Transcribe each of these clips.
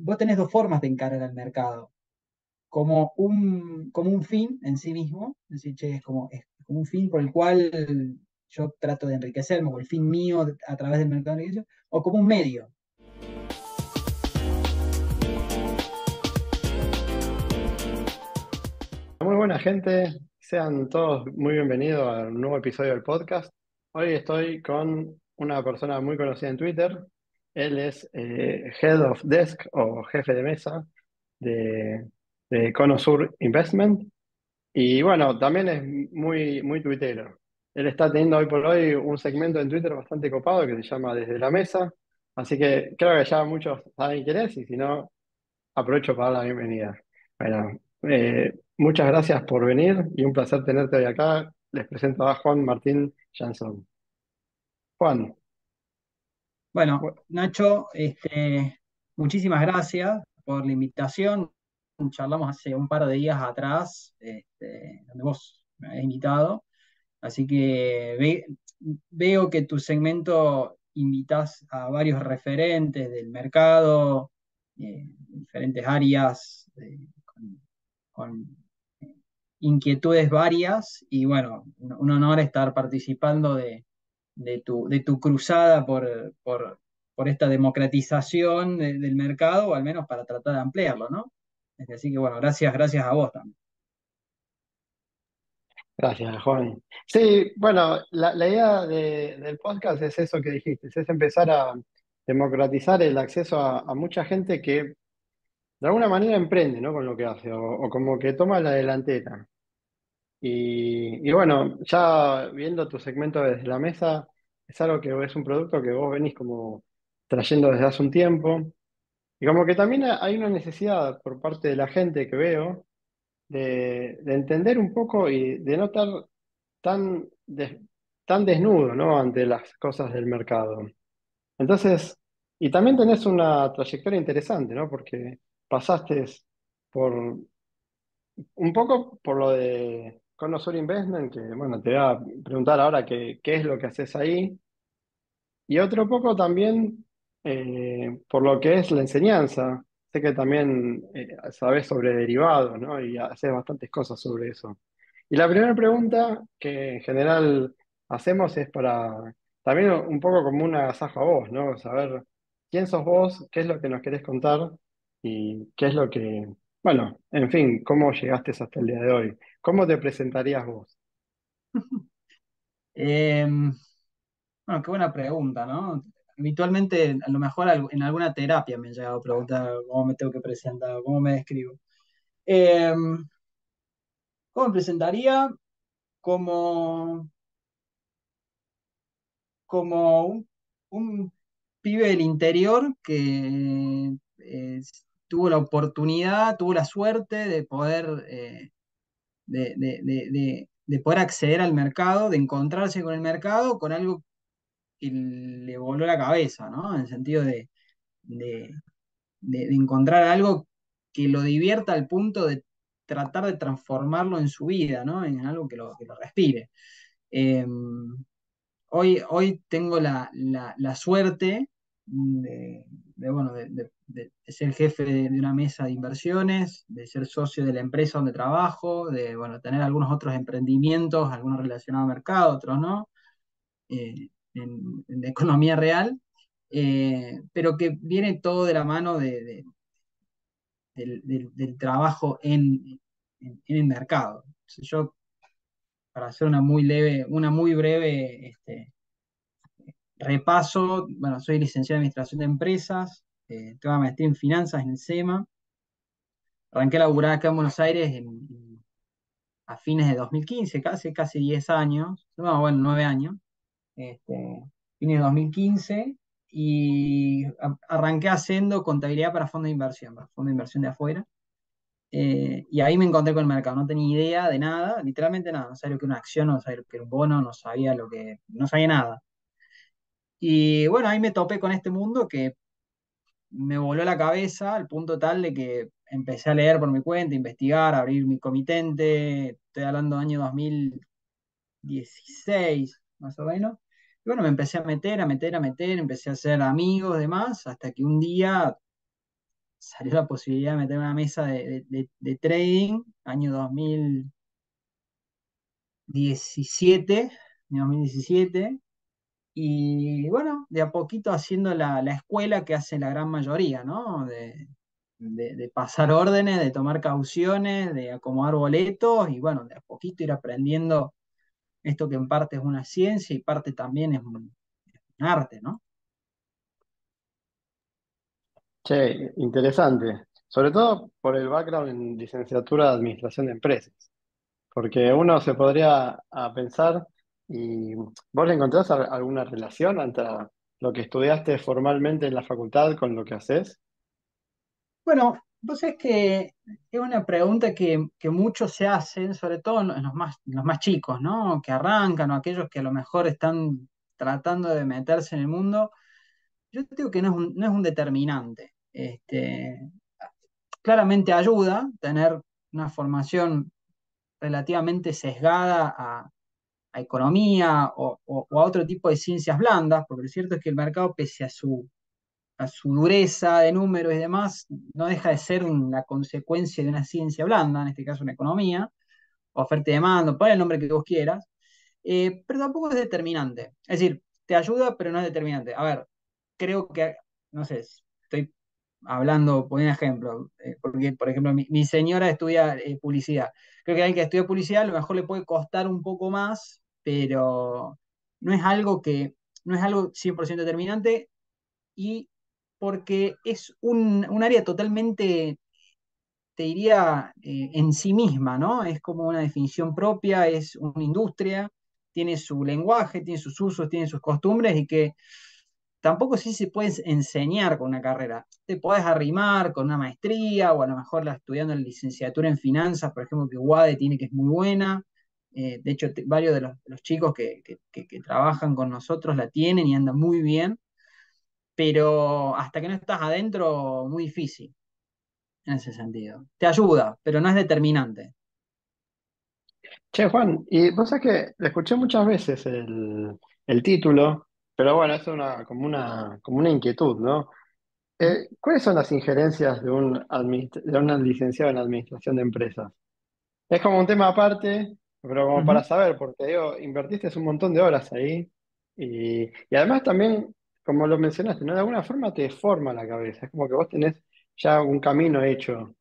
vos tenés dos formas de encarar al mercado. Como un, como un fin en sí mismo, es decir, es como, es como un fin por el cual yo trato de enriquecerme, o el fin mío a través del mercado de o como un medio. Muy buena gente, sean todos muy bienvenidos a un nuevo episodio del podcast. Hoy estoy con una persona muy conocida en Twitter. Él es eh, Head of Desk o jefe de mesa de, de Conosur Investment. Y bueno, también es muy, muy tuitero. Él está teniendo hoy por hoy un segmento en Twitter bastante copado que se llama Desde la Mesa. Así que creo que ya muchos saben quién es y si no, aprovecho para dar la bienvenida. Bueno, eh, muchas gracias por venir y un placer tenerte hoy acá. Les presento a Juan Martín Jansson. Juan. Bueno, Nacho, este, muchísimas gracias por la invitación. Charlamos hace un par de días atrás, este, donde vos me habías invitado. Así que veo que tu segmento invitas a varios referentes del mercado, eh, diferentes áreas, con, inquietudes varias, y bueno, un, honor estar participando de, tu, de tu, cruzada por, por, esta democratización del mercado, o al menos para tratar de ampliarlo, ¿no? Así que bueno, gracias, gracias a vos también. Gracias, Juan. Sí, bueno, la, idea del podcast es eso que dijiste, es empezar a democratizar el acceso a, mucha gente que de alguna manera emprende, ¿no? con lo que hace, o, como que toma la delantera. Y, bueno, ya viendo tu segmento desde la mesa, es algo que es un producto que vos venís como trayendo desde hace un tiempo. Y como que también hay una necesidad por parte de la gente que veo de, entender un poco y de no estar tan, tan desnudo, ¿no? ante las cosas del mercado. Entonces, y también tenés una trayectoria interesante, ¿no? Porque pasaste por un poco por lo de Conosur Investment, que bueno, te voy a preguntar ahora qué, qué es lo que haces ahí. Y otro poco también eh, por lo que es la enseñanza. Sé que también eh, sabes sobre derivados, ¿no? Y haces bastantes cosas sobre eso. Y la primera pregunta que en general hacemos es para también un poco como un agasajo a vos, ¿no? Saber quién sos vos, qué es lo que nos querés contar y qué es lo que, bueno, en fin, cómo llegaste hasta el día de hoy. ¿Cómo te presentarías vos? Em, bueno, qué buena pregunta, ¿no? habitualmente, a lo mejor en alguna terapia me han llegado a preguntar cómo me tengo que presentar, cómo me describo. Em, ¿cómo me presentaría? Como, como un, pibe del interior que eh, tuvo la oportunidad, tuvo la suerte de poder, eh, de, poder acceder al mercado, de encontrarse con el mercado, con algo que le voló la cabeza, ¿no? En el sentido de, encontrar algo que lo divierta al punto de tratar de transformarlo en su vida, ¿no? En algo que lo, respire. Em, hoy, hoy tengo la, suerte de, bueno, de, ser jefe de, una mesa de inversiones, de ser socio de la empresa donde trabajo, de bueno, tener algunos otros emprendimientos, algunos relacionados al mercado, otros no. Eh, en, economía real, eh, pero que viene todo de la mano de, del, trabajo en, el mercado. yo, para hacer una muy leve, una muy breve este, repaso, bueno, soy licenciado en Administración de Empresas, eh, tengo maestría en Finanzas en el SEMA, arranqué a laburar acá en Buenos Aires a fines de 2015, casi, casi 10 años, no, bueno, 9 años, este, fines de 2015, y arranqué haciendo contabilidad para fondos de inversión, para fondos de inversión de afuera. Eh, y ahí me encontré con el mercado, no tenía idea de nada, literalmente nada, no sabía lo que era una acción, no sabía lo que era un bono, no sabía lo que, no sabía nada. Y bueno, ahí me topé con este mundo que me voló la cabeza al punto tal de que empecé a leer por mi cuenta, investigar, abrir mi comitente, estoy hablando del año 2016, más o menos. Bueno, me empecé a meter, a meter, a meter, empecé a hacer amigos, demás, hasta que un día salió la posibilidad de meter una mesa de, trading, año 2017, 2017, y bueno, de a poquito haciendo la, escuela que hace la gran mayoría, ¿no? De, de, pasar órdenes, de tomar cauciones, de acomodar boletos y bueno, de a poquito ir aprendiendo esto que en parte es una ciencia y parte también es un, arte, ¿no? Che, interesante. Sobre todo por el background en licenciatura de Administración de Empresas. Porque uno se podría pensar, y vos encontrás alguna relación entre lo que estudiaste formalmente en la facultad con lo que haces? Bueno, vos es que es una pregunta que, muchos se hacen, sobre todo en los más, chicos, ¿no? Que arrancan o aquellos que a lo mejor están tratando de meterse en el mundo. Yo digo que no es un, no es un determinante. Este, claramente ayuda tener una formación relativamente sesgada a, economía o, a otro tipo de ciencias blandas, porque lo cierto es que el mercado, pese a su, a su dureza de números y demás, no deja de ser una consecuencia de una ciencia blanda, en este caso una economía, oferta y demanda, pon el nombre que vos quieras, eh, pero tampoco es determinante. Es decir, te ayuda, pero no es determinante. A ver, creo que, no sé, estoy hablando, un ejemplo, eh, porque, por ejemplo, mi, señora estudia eh, publicidad. Creo que alguien que estudia publicidad a lo mejor le puede costar un poco más, pero no es algo que, no es algo 100% determinante y porque es un, área totalmente, te diría, eh, en sí misma, ¿no? Es como una definición propia, es una industria, tiene su lenguaje, tiene sus usos, tiene sus costumbres y que tampoco sí se puede enseñar con una carrera. Te puedes arrimar con una maestría o a lo mejor la estudiando en licenciatura en finanzas, por ejemplo, que UADE tiene que es muy buena. Eh, de hecho, varios de los, chicos que, trabajan con nosotros la tienen y andan muy bien, pero hasta que no estás adentro, muy difícil en ese sentido. Te ayuda, pero no es determinante. Che, Juan, y vos sabés que escuché muchas veces el, el título pero bueno, es una, como una, como una inquietud, ¿no? Eh, ¿cuáles son las injerencias de un, de una licenciado en administración de empresas? Es como un tema aparte, pero como para saber, porque digo, invertiste un montón de horas ahí y, y, además también, como lo mencionaste, ¿no? De alguna forma te forma la cabeza, es como que vos tenés ya un camino hecho.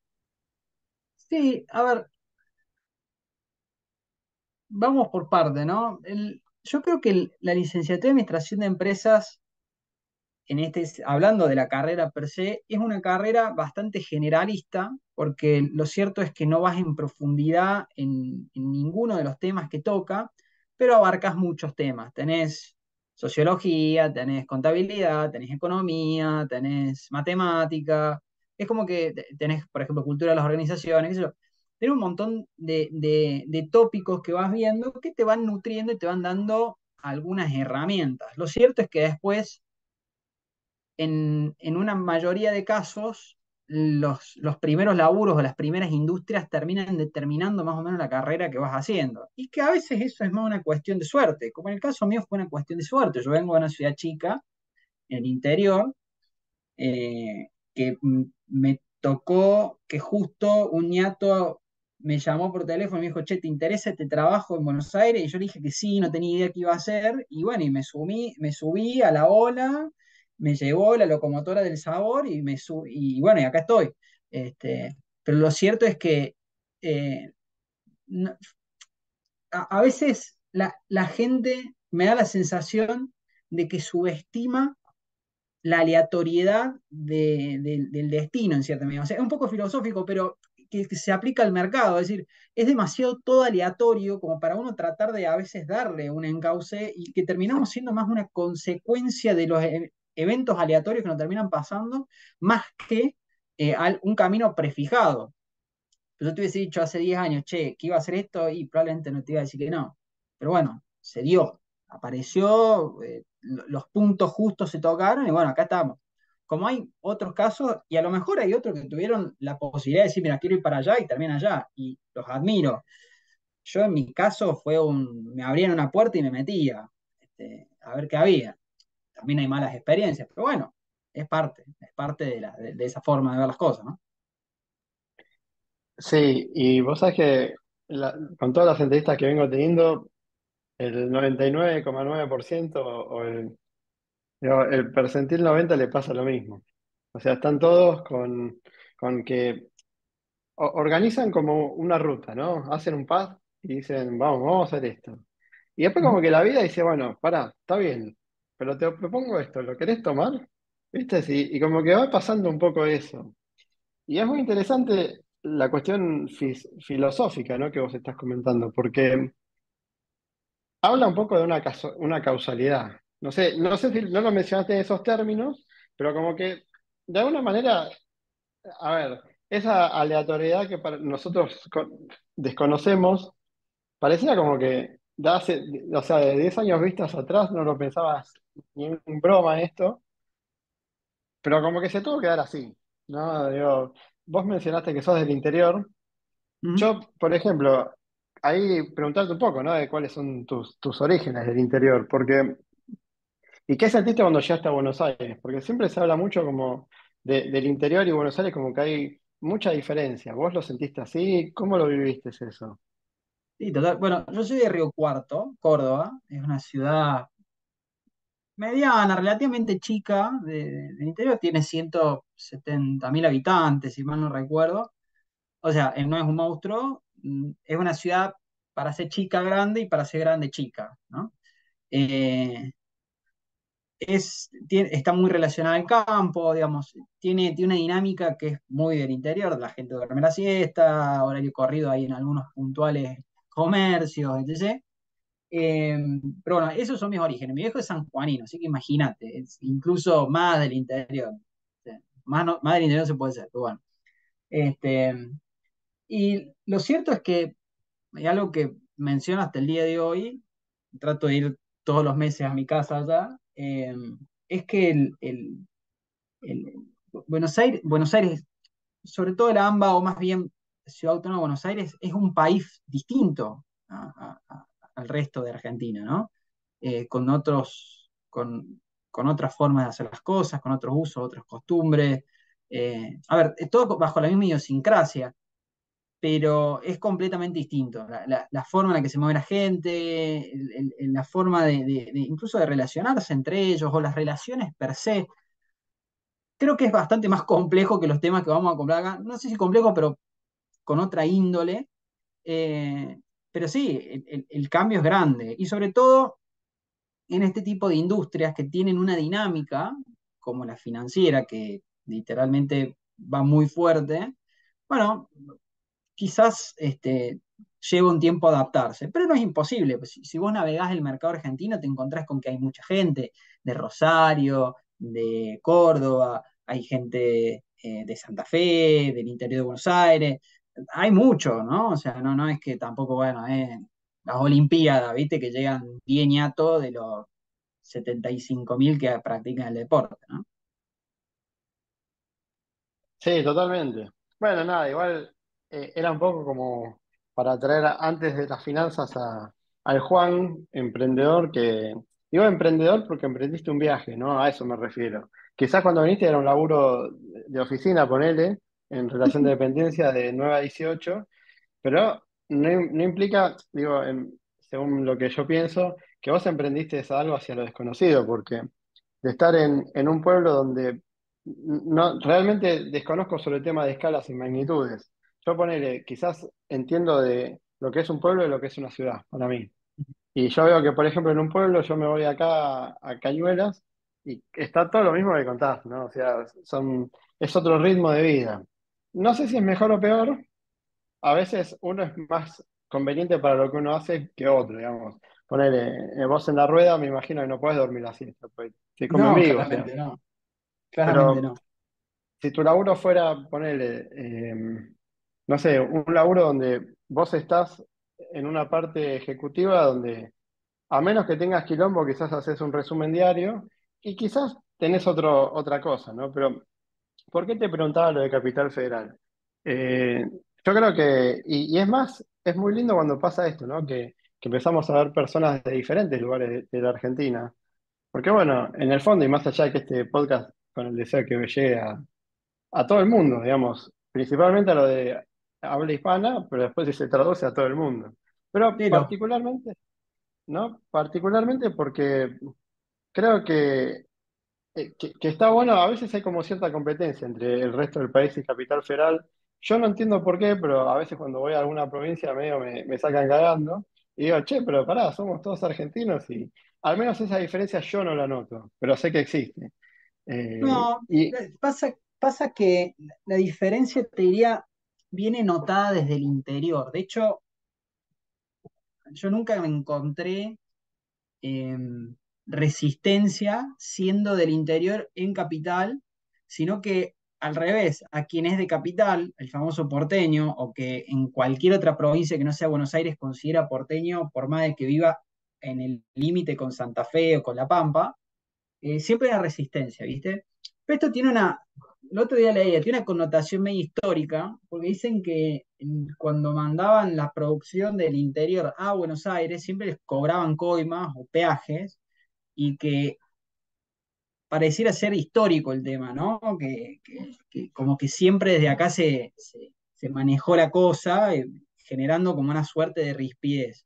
Sí, a ver, vamos por parte, ¿no? El, yo creo que la licenciatura de Administración de Empresas, en este, hablando de la carrera per se, es una carrera bastante generalista, porque lo cierto es que no vas en profundidad en, ninguno de los temas que toca, pero abarcas muchos temas. Tenés sociología, tenés contabilidad, tenés economía, tenés matemática. Es como que tenés, por ejemplo, cultura de las organizaciones, qué sé yo tener un montón de, tópicos que vas viendo que te van nutriendo y te van dando algunas herramientas. Lo cierto es que después, en, una mayoría de casos, los, los, primeros laburos o las primeras industrias terminan determinando más o menos la carrera que vas haciendo. Y que a veces eso es más una cuestión de suerte. Como en el caso mío fue una cuestión de suerte. Yo vengo de una ciudad chica, en el interior, eh, que me tocó que justo un ñato me llamó por teléfono y me dijo, che, ¿te interesa este trabajo en Buenos Aires? Y yo le dije que sí, no tenía idea qué iba a hacer. Y bueno, y me subí, me subí a la ola, me llevó la locomotora del sabor y me subí, y bueno, y acá estoy. Este, pero lo cierto es que eh, a, veces la, gente me da la sensación de que subestima la aleatoriedad del destino, en cierta medida. O sea, es un poco filosófico, pero que, se aplica al mercado, es decir, es demasiado todo aleatorio como para uno tratar de a veces darle un encauce y que terminamos siendo más una consecuencia de los e, eventos aleatorios que nos terminan pasando, más que eh, un camino prefijado. Yo te hubiese dicho hace 10 años, che, que iba a hacer esto y probablemente no te iba a decir que no. Pero bueno, se dio, apareció, eh, los puntos justos se tocaron y bueno, acá estamos como hay otros casos, y a lo mejor hay otros que tuvieron la posibilidad de decir, mira, quiero ir para allá y termina allá, y los admiro. Yo en mi caso fue un, me abrían una puerta y me metía este, a ver qué había. También hay malas experiencias, pero bueno, es parte, es parte de, la, de, esa forma de ver las cosas, ¿no? Sí, y vos sabés que con todas las entrevistas que vengo teniendo, el 99,9% o el, el percentil 90 le pasa lo mismo. O sea, están todos con, con que organizan como una ruta, ¿no? Hacen un path y dicen, vamos, vamos a hacer esto. Y después como que la vida dice, bueno, pará, está bien, pero te propongo esto, ¿lo querés tomar? ¿Viste? Sí, y como que va pasando un poco eso. Y es muy interesante la cuestión filosófica, ¿no? que vos estás comentando, porque habla un poco de una, una causalidad. No sé, no sé si no lo mencionaste en esos términos, pero como que de alguna manera, a ver, esa aleatoriedad que para nosotros desconocemos, parecía como que, hace, o sea, de 10 años vistas atrás no lo pensabas ni en broma esto, pero como que se tuvo que dar así, ¿no? Digo, vos mencionaste que sos del interior. Yo, por ejemplo, ahí preguntarte un poco, ¿no? De cuáles son tus, tus orígenes del interior, porque... ¿Y qué sentiste cuando llegaste a Buenos Aires? Porque siempre se habla mucho como del interior y Buenos Aires como que hay mucha diferencia. ¿Vos lo sentiste así? ¿Cómo lo viviste eso? Sí, total. Bueno, yo soy de Río Cuarto, Córdoba. Es una ciudad mediana, relativamente chica del interior. Tiene 170.000 habitantes, si mal no recuerdo. O sea, eh, no es un monstruo. Mm, es una ciudad para ser chica grande y para ser grande chica, ¿no? Eh, es, está muy relacionada al campo, digamos, tiene, tiene una dinámica que es muy del interior, la gente duerme la siesta, horario corrido hay en algunos puntuales comercios, etc. Em, pero bueno, esos son mis orígenes. Mi viejo es sanjuanino, así que imagínate, incluso más del interior. Más, más del interior se puede ser, pero bueno. Este, y lo cierto es que hay algo que menciono hasta el día de hoy, trato de ir todos los meses a mi casa allá, em, es que el, Buenos, Aires, Buenos Aires, sobre todo el AMBA, o más bien Ciudad Autónoma de Buenos Aires, es un país distinto al resto de Argentina, ¿no? Eh, con otros, con, otras formas de hacer las cosas, con otros usos, otras costumbres. Eh, a ver, todo bajo la misma idiosincrasia, pero es completamente distinto. La, forma en la que se mueve la gente, la forma de, incluso de relacionarse entre ellos o las relaciones per se, creo que es bastante más complejo que los temas que vamos a comprar acá. No sé si complejo, pero con otra índole. Eh, pero sí, el, cambio es grande. Y sobre todo en este tipo de industrias que tienen una dinámica, como la financiera, que literalmente va muy fuerte, bueno, quizás este, lleva un tiempo adaptarse, pero no es imposible. Pues, si, vos navegás el mercado argentino, te encontrás con que hay mucha gente de Rosario, de Córdoba, hay gente eh, de Santa Fe, del interior de Buenos Aires, hay mucho, ¿no? O sea, no, no es que tampoco, bueno, eh, las Olimpiadas, ¿viste? Que llegan 10 ñatos de los 75.000 que practican el deporte, ¿no? Sí, totalmente. Bueno, nada, igual eh, era un poco como para traer antes de las finanzas a, al Juan, emprendedor, que digo emprendedor porque emprendiste un viaje, ¿no? A eso me refiero. Quizás cuando viniste era un laburo de oficina, ponele, en relación de dependencia de 9 a 18, pero no, implica, digo, según lo que yo pienso, que vos emprendiste algo hacia lo desconocido, porque de estar en, en un pueblo donde no, realmente desconozco sobre el tema de escalas y magnitudes. Yo ponele, quizás entiendo de lo que es un pueblo y lo que es una ciudad, para mí. Y yo veo que, por ejemplo, en un pueblo yo me voy acá a, Cañuelas y está todo lo mismo que contás, ¿no? O sea, son, es otro ritmo de vida. No sé si es mejor o peor. A veces uno es más conveniente para lo que uno hace que otro, digamos. Ponele, eh, vos en la rueda me imagino que no puedes dormir así. Pues, no, claramente no. Claramente no. Si tu laburo fuera, ponele, eh, no sé, un laburo donde vos estás en una parte ejecutiva donde, a menos que tengas quilombo, quizás haces un resumen diario y quizás tenés otro, otra cosa, ¿no? Pero, ¿por qué te preguntaba lo de Capital Federal? Eh, yo creo que, y, es más, es muy lindo cuando pasa esto, ¿no? Que, empezamos a ver personas de diferentes lugares de, la Argentina. Porque bueno, en el fondo, y más allá de que este podcast con el deseo de que llegue a, a todo el mundo, digamos, principalmente a lo de habla hispana, pero después se traduce a todo el mundo. Pero particularmente, ¿no? Particularmente porque creo que, eh, que, que, está bueno, a veces hay como cierta competencia entre el resto del país y Capital Federal. Yo no entiendo por qué, pero a veces cuando voy a alguna provincia medio me, me sacan cagando. Y digo, che, pero pará, somos todos argentinos y al menos esa diferencia yo no la noto, pero sé que existe. Eh, no, y... pasa, pasa que la diferencia, te diría, viene notada desde el interior. De hecho, yo nunca me encontré em, resistencia siendo del interior en capital, sino que al revés, a quien es de capital, el famoso porteño, o que en cualquier otra provincia que no sea Buenos Aires considera porteño, por más de que viva en el límite con Santa Fe o con La Pampa, eh, siempre hay resistencia, ¿viste? Pero esto tiene una, el otro día leía, tiene una connotación medio histórica, porque dicen que cuando mandaban la producción del interior a Buenos Aires, siempre les cobraban coimas o peajes, y que pareciera ser histórico el tema, ¿no? Que, como que siempre desde acá se, se, manejó la cosa, eh, generando como una suerte de rispidez.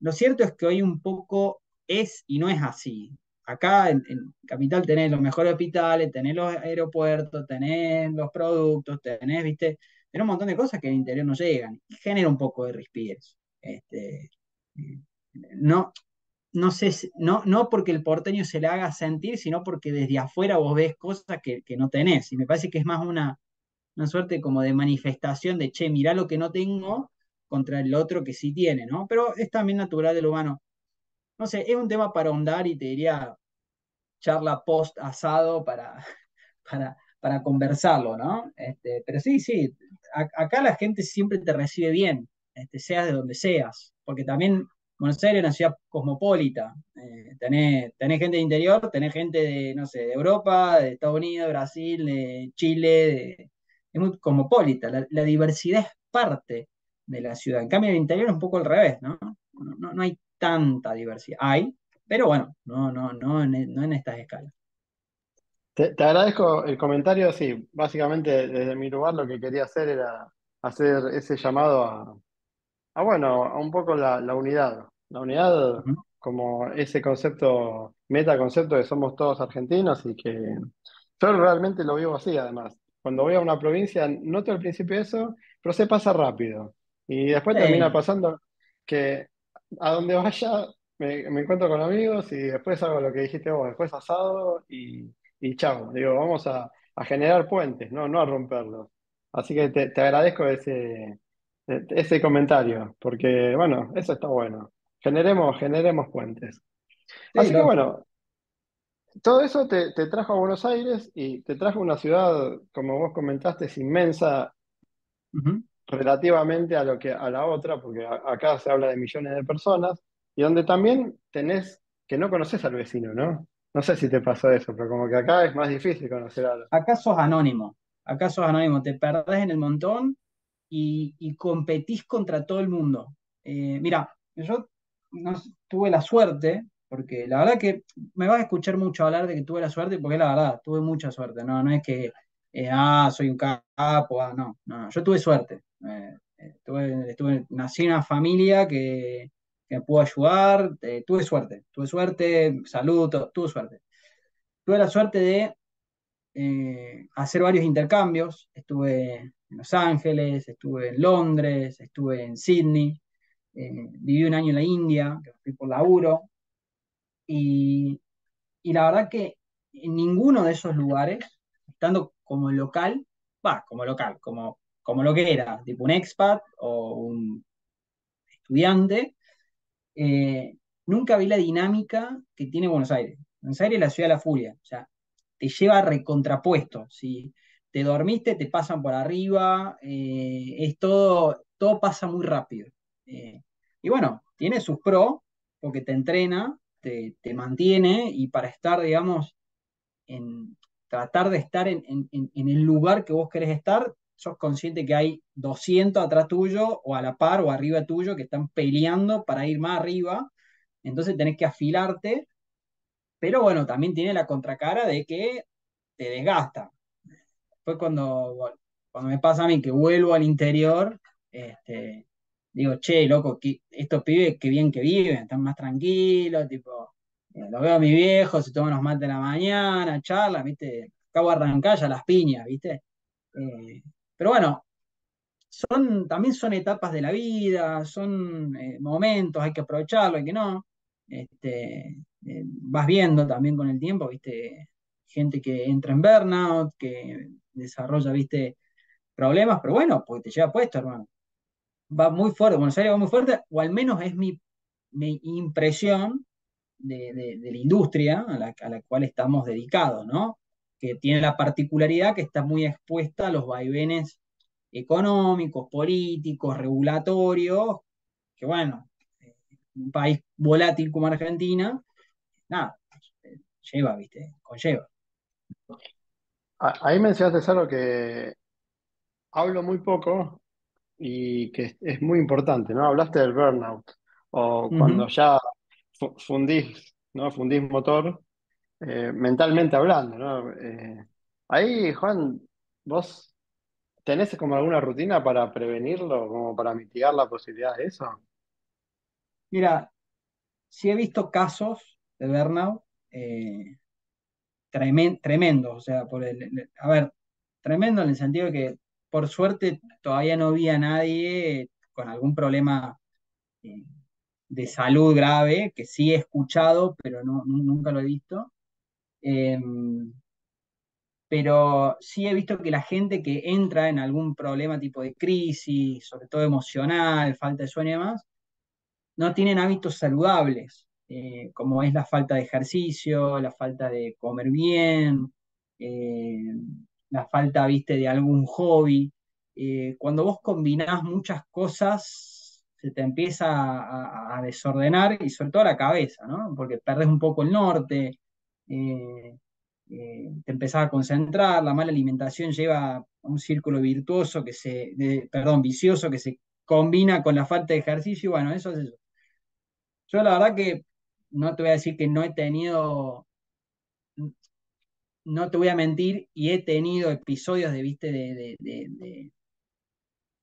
Lo cierto es que hoy un poco es y no es así acá en, Capital tenés los mejores hospitales, tenés los aeropuertos, tenés los productos, tenés, viste, tenés un montón de cosas que en el interior no llegan. Genera un poco de rispidez. Este, no, no sé, no, no porque el porteño se le haga sentir, sino porque desde afuera vos ves cosas que, no tenés. Y me parece que es más una, una suerte como de manifestación de, che, mirá lo que no tengo contra el otro que sí tiene, ¿no? Pero es también natural del humano no sé, es un tema para ahondar y te diría charla post asado para, para, para conversarlo, ¿no? Este, pero sí, sí, acá la gente siempre te recibe bien, este, seas de donde seas, porque también Buenos Aires es una ciudad cosmopolita, eh, tenés, gente de interior, tenés gente de, no sé, de Europa, de Estados Unidos, Brasil, de Chile, es muy cosmopolita, la, diversidad es parte de la ciudad, en cambio el interior es un poco al revés, ¿no? No, no hay tanta diversidad. Hay, pero bueno, no, no, no, en, no en estas escalas. Te, agradezco el comentario, sí, básicamente desde mi lugar lo que quería hacer era hacer ese llamado a, bueno, a un poco la, unidad, la unidad como ese concepto, metaconcepto de somos todos argentinos y que yo realmente lo vivo así además. Cuando voy a una provincia, noto al principio eso, pero se pasa rápido. Y después termina pasando que a donde vaya me, encuentro con amigos y después hago lo que dijiste vos, después asado y, y chao. Digo, vamos a, generar puentes, no, no a romperlos. Así que te, agradezco ese, ese comentario, porque bueno, eso está bueno. Generemos, generemos puentes. Así que bueno, todo eso te, trajo a Buenos Aires y te trajo una ciudad, como vos comentaste, es inmensa, relativamente a, lo que, a la otra, porque acá se habla de millones de personas, y donde también tenés que no conoces al vecino, ¿no? No sé si te pasó eso, pero como que acá es más difícil conocer a Acá sos anónimo, acá sos anónimo, te perdés en el montón y, competís contra todo el mundo. Eh, mira, yo no, tuve la suerte, porque la verdad que me vas a escuchar mucho hablar de que tuve la suerte, porque la verdad, tuve mucha suerte, no, no es que, eh, ah, soy un capo, ah, no, no, yo tuve suerte. Eh, estuve, nací en una familia que, me pudo ayudar, eh, tuve suerte, tuve suerte, salud, tuve suerte. Tuve la suerte de hacer varios intercambios, estuve en Los Ángeles, estuve en Londres, estuve en Sydney, viví un año en la India, que fui por laburo, y, y la verdad que en ninguno de esos lugares, estando como local, va, como local, como como lo que era, tipo un expat o un estudiante, eh, nunca vi la dinámica que tiene Buenos Aires. Buenos Aires es la ciudad de la furia, o sea, te lleva recontrapuesto. Si te dormiste, te pasan por arriba, eh, es todo, todo pasa muy rápido. Eh, y bueno, tiene sus pros, porque te entrena, te, mantiene, y para estar, digamos, en tratar de estar en, en el lugar que vos querés estar, sos consciente que hay 200 atrás tuyo o a la par o arriba tuyo que están peleando para ir más arriba, entonces tenés que afilarte, pero bueno, también tiene la contracara de que te desgasta. Después cuando, cuando me pasa a mí que vuelvo al interior, este, digo, che, loco, estos pibes qué bien que viven, están más tranquilos, tipo, lo veo a mi viejo, se toman unos mates en la mañana, charla, viste, acabo de arrancar ya las piñas, viste. Eh, pero bueno, son, también son etapas de la vida, son eh, momentos, hay que aprovecharlo, hay que no. Este, vas viendo también con el tiempo, viste, gente que entra en burnout, que desarrolla, viste, problemas, pero bueno, porque te lleva puesto, hermano. Va muy fuerte, Buenos Aires va muy fuerte, o al menos es mi, impresión de, la industria a la, a la, cual estamos dedicados, ¿no? Que tiene la particularidad que está muy expuesta a los vaivenes económicos, políticos, regulatorios, que bueno, un país volátil como Argentina, nada, lleva, viste, conlleva. Ahí mencionaste algo que hablo muy poco y que es muy importante, ¿no? Hablaste del burnout, o cuando ya fundís, ¿no? Fundís motor, eh, mentalmente hablando, ¿no? Eh, ahí, Juan, vos tenés como alguna rutina para prevenirlo, como para mitigar la posibilidad de eso. Mira, sí he visto casos de burnout eh, tremendos, o sea, por el, a ver, tremendo en el sentido de que por suerte todavía no vi a nadie con algún problema de salud grave, que sí he escuchado, pero no, nunca lo he visto. Em, pero sí he visto que la gente que entra en algún problema tipo de crisis, sobre todo emocional, falta de sueño y demás, no tienen hábitos saludables, eh, como es la falta de ejercicio, la falta de comer bien, eh, la falta, viste, de algún hobby. Eh, cuando vos combinás muchas cosas, se te empieza a, desordenar y sobre todo la cabeza, ¿no? Porque perdés un poco el norte, te empezás a concentrar, la mala alimentación lleva a un círculo virtuoso que se, perdón, vicioso que se combina con la falta de ejercicio, bueno, eso es eso. Yo la verdad que no te voy a decir que no he tenido, no te voy a mentir, y he tenido episodios de, viste, de,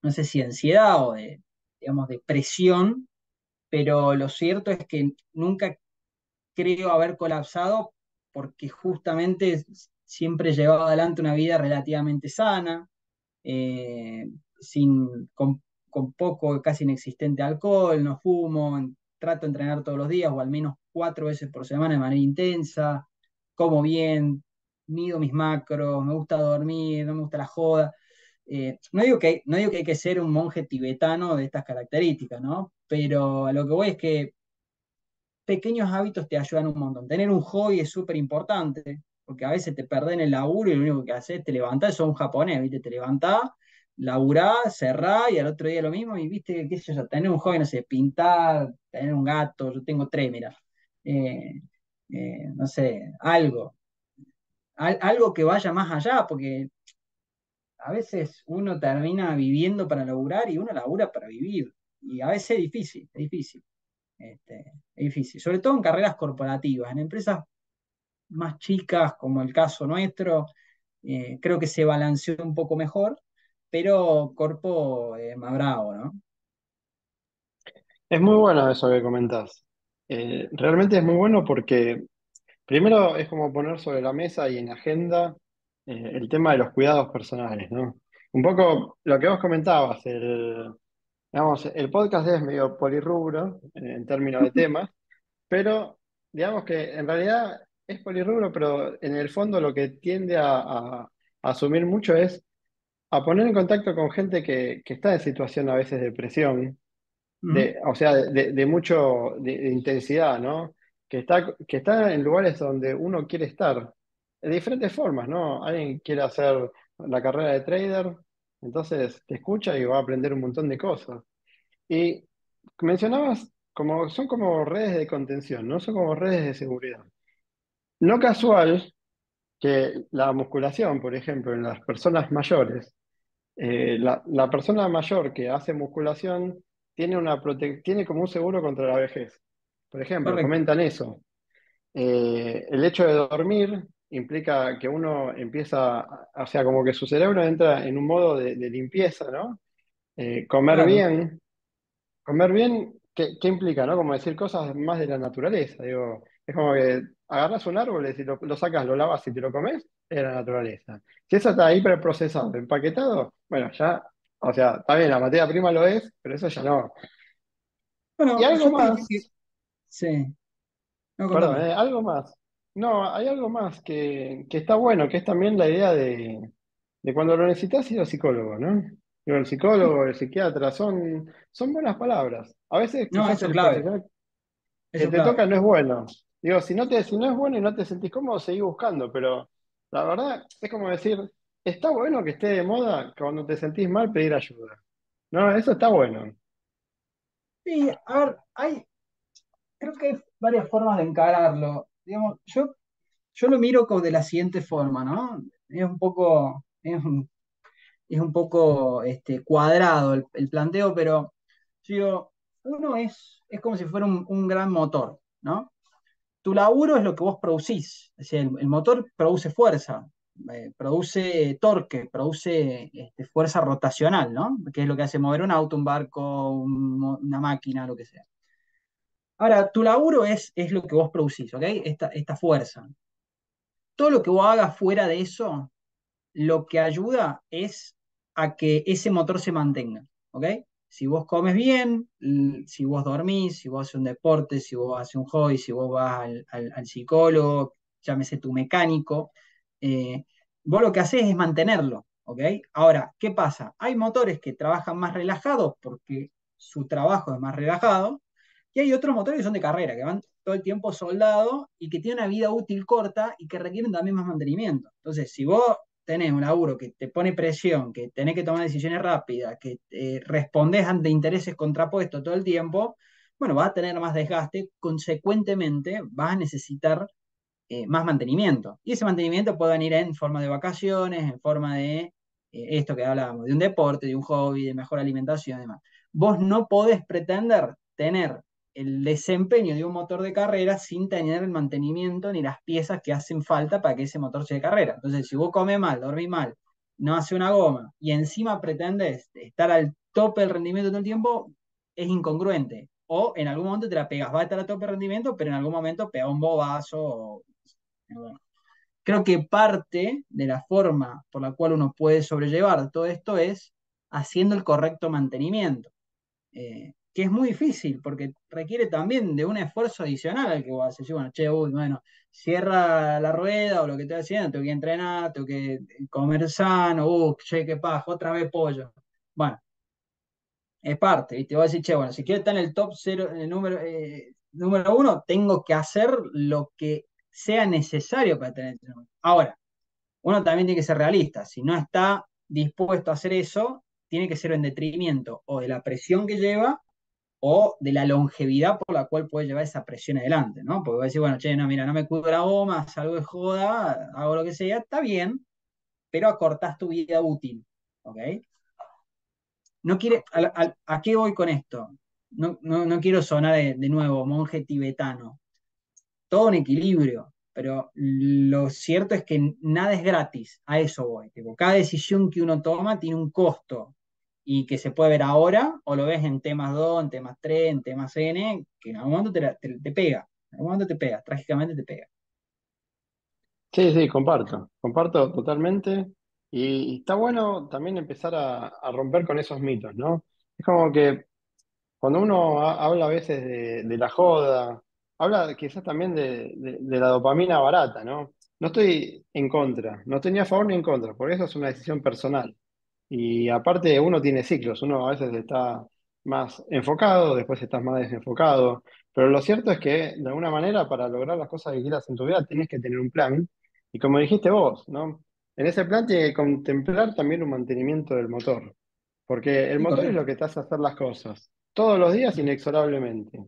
no sé si ansiedad o de, digamos, de presión, pero lo cierto es que nunca creo haber colapsado porque justamente siempre he llevado adelante una vida relativamente sana, eh, sin, con, con, poco, casi inexistente alcohol, no fumo, trato de entrenar todos los días o al menos cuatro veces por semana de manera intensa, como bien, mido mis macros, me gusta dormir, no me gusta la joda. Eh, no, digo que, no digo que hay que ser un monje tibetano de estas características, ¿no? Pero a lo que voy es que pequeños hábitos te ayudan un montón. Tener un hobby es súper importante, porque a veces te perdés en el laburo y lo único que haces es te levantás, sos un japonés, ¿viste? Te levantás, laburá, cerrá y al otro día lo mismo y viste, qué sé yo, tener un hobby, no sé, pintar, tener un gato, yo tengo tres, mira, eh, eh, no sé, algo, algo que vaya más allá, porque a veces uno termina viviendo para laburar y uno labura para vivir, y a veces es difícil, es difícil, este, es difícil, sobre todo en carreras corporativas, en empresas más chicas, como el caso nuestro, eh, creo que se balanceó un poco mejor, pero Corpo eh, más bravo, ¿no? Es muy bueno eso que comentás. Eh, realmente es muy bueno porque primero es como poner sobre la mesa y en agenda eh, el tema de los cuidados personales, ¿no? Un poco lo que vos comentabas, el, digamos, el podcast es medio polirrubro en términos de temas, pero digamos que en realidad es polirrubro, pero en el fondo lo que tiende a asumir mucho es a poner en contacto con gente que, está en situación a veces de presión, de, o sea, de, mucho, de, intensidad, ¿no? Que está, que está en lugares donde uno quiere estar, de diferentes formas, ¿no? Alguien quiere hacer la carrera de trader, entonces te escucha y va a aprender un montón de cosas. Y mencionabas como son como redes de contención, no son como redes de seguridad. No casual que la musculación, por ejemplo, en las personas mayores, eh, la, persona mayor que hace musculación tiene, una tiene como un seguro contra la vejez. Por ejemplo, comentan eso. Eh, el hecho de dormir implica que uno empieza, o sea, como que su cerebro entra en un modo de, de limpieza, ¿no? Eh, comer Claro. bien, comer bien, ¿qué, qué implica, ¿no? Como decir cosas más de la naturaleza, digo, es como que agarras un árbol y lo, lo sacas, lo lavas y te lo comes, es la naturaleza. Si eso está hiperprocesado, empaquetado, bueno, ya, o sea, está bien, la materia prima lo es, pero eso ya no. Y Bueno, algo yo te diría más. sí. No, Perdón, contame. ¿eh? Algo más. No, hay algo más que, que está bueno, que es también la idea de, de cuando lo necesitas ir al psicólogo, ¿no? Digo, el psicólogo, el psiquiatra, son, son buenas palabras. A veces No, quizás eso es el clave. profesional que Eso es te toca no es bueno. Digo, si no te, si no es bueno y no te sentís cómodo, seguí buscando, pero la verdad es como decir, está bueno que esté de moda cuando te sentís mal pedir ayuda. No, eso está bueno. Sí, a ver, hay, creo que hay varias formas de encararlo. Digamos, yo, yo lo miro como de la siguiente forma, ¿no? Es un poco, es un, es un poco este, cuadrado el, planteo, pero digo, uno es, es como si fuera un, un gran motor, ¿no? Tu laburo es lo que vos producís, es el, motor produce fuerza, eh, produce torque, produce este, fuerza rotacional, ¿no? Que es lo que hace mover un auto, un barco, un- una máquina, lo que sea. Ahora, tu laburo es, es lo que vos producís, ¿ok? Esta, esta fuerza. Todo lo que vos hagas fuera de eso, lo que ayuda es a que ese motor se mantenga, ¿ok? Si vos comes bien, si vos dormís, si vos haces un deporte, si vos haces un hobby, si vos vas al, al- al psicólogo, llámese tu mecánico, eh, vos lo que haces es mantenerlo, ¿ok? Ahora, ¿qué pasa? Hay motores que trabajan más relajados porque su trabajo es más relajado, y hay otros motores que son de carrera, que van todo el tiempo soldados y que tienen una vida útil corta y que requieren también más mantenimiento. Entonces, si vos tenés un laburo que te pone presión, que tenés que tomar decisiones rápidas, que eh, respondés ante intereses contrapuestos todo el tiempo, bueno, vas a tener más desgaste, consecuentemente vas a necesitar eh, más mantenimiento. Y ese mantenimiento puede venir en forma de vacaciones, en forma de eh, esto que hablábamos, de un deporte, de un hobby, de mejor alimentación y demás. Vos no podés pretender tener el desempeño de un motor de carrera sin tener el mantenimiento ni las piezas que hacen falta para que ese motor sea de carrera. Entonces, si vos comes mal, dormís mal, no hace una goma y encima pretendes estar al tope del rendimiento todo el tiempo, es incongruente. O en algún momento te la pegas, va a estar a tope de rendimiento, pero en algún momento pega un bobazo. O, creo que parte de la forma por la cual uno puede sobrellevar todo esto es haciendo el correcto mantenimiento eh, que es muy difícil porque requiere también de un esfuerzo adicional al que vos haces. Bueno, che, uy, bueno, cierra la rueda o lo que estoy haciendo, tengo que entrenar, tengo que comer sano, uh, che, qué paja, otra vez pollo. Bueno, es parte, ¿viste? Vos decís, che, bueno, si quiero estar en el top cero, en el número, eh, número uno, tengo que hacer lo que sea necesario para tener ese número. Ahora, uno también tiene que ser realista. Si no está dispuesto a hacer eso, tiene que ser en detrimento o de la presión que lleva o de la longevidad por la cual puede llevar esa presión adelante, ¿no? Porque va a decir, bueno, che, no, mira, no me cuido la goma, salgo de joda, hago lo que sea, está bien, pero acortás tu vida útil, ¿ok? No quiere, a, a- ¿a qué voy con esto? No, no, no quiero sonar de, de nuevo monje tibetano, todo un equilibrio, pero lo cierto es que nada es gratis, a eso voy. Tipo, cada decisión que uno toma tiene un costo y que se puede ver ahora o lo ves en temas 2, en temas 3, en temas N, que en algún momento te, te- pega, en algún momento te pega, trágicamente te pega. Sí, sí, comparto, comparto totalmente. Y, está bueno también empezar a, romper con esos mitos, ¿no? Es como que cuando uno ha- habla a veces de, la joda, habla quizás también de, de- la dopamina barata, ¿no? No estoy en contra, no ni a favor ni en contra, porque eso es una decisión personal. Y aparte uno tiene ciclos, uno a veces está más enfocado, después estás más desenfocado, pero lo cierto es que de alguna manera para lograr las cosas que quieras en tu vida tienes que tener un plan. Y como dijiste vos, ¿no? En ese plan tiene que contemplar también un mantenimiento del motor, porque el motor es lo que te hace hacer las cosas todos los días inexorablemente.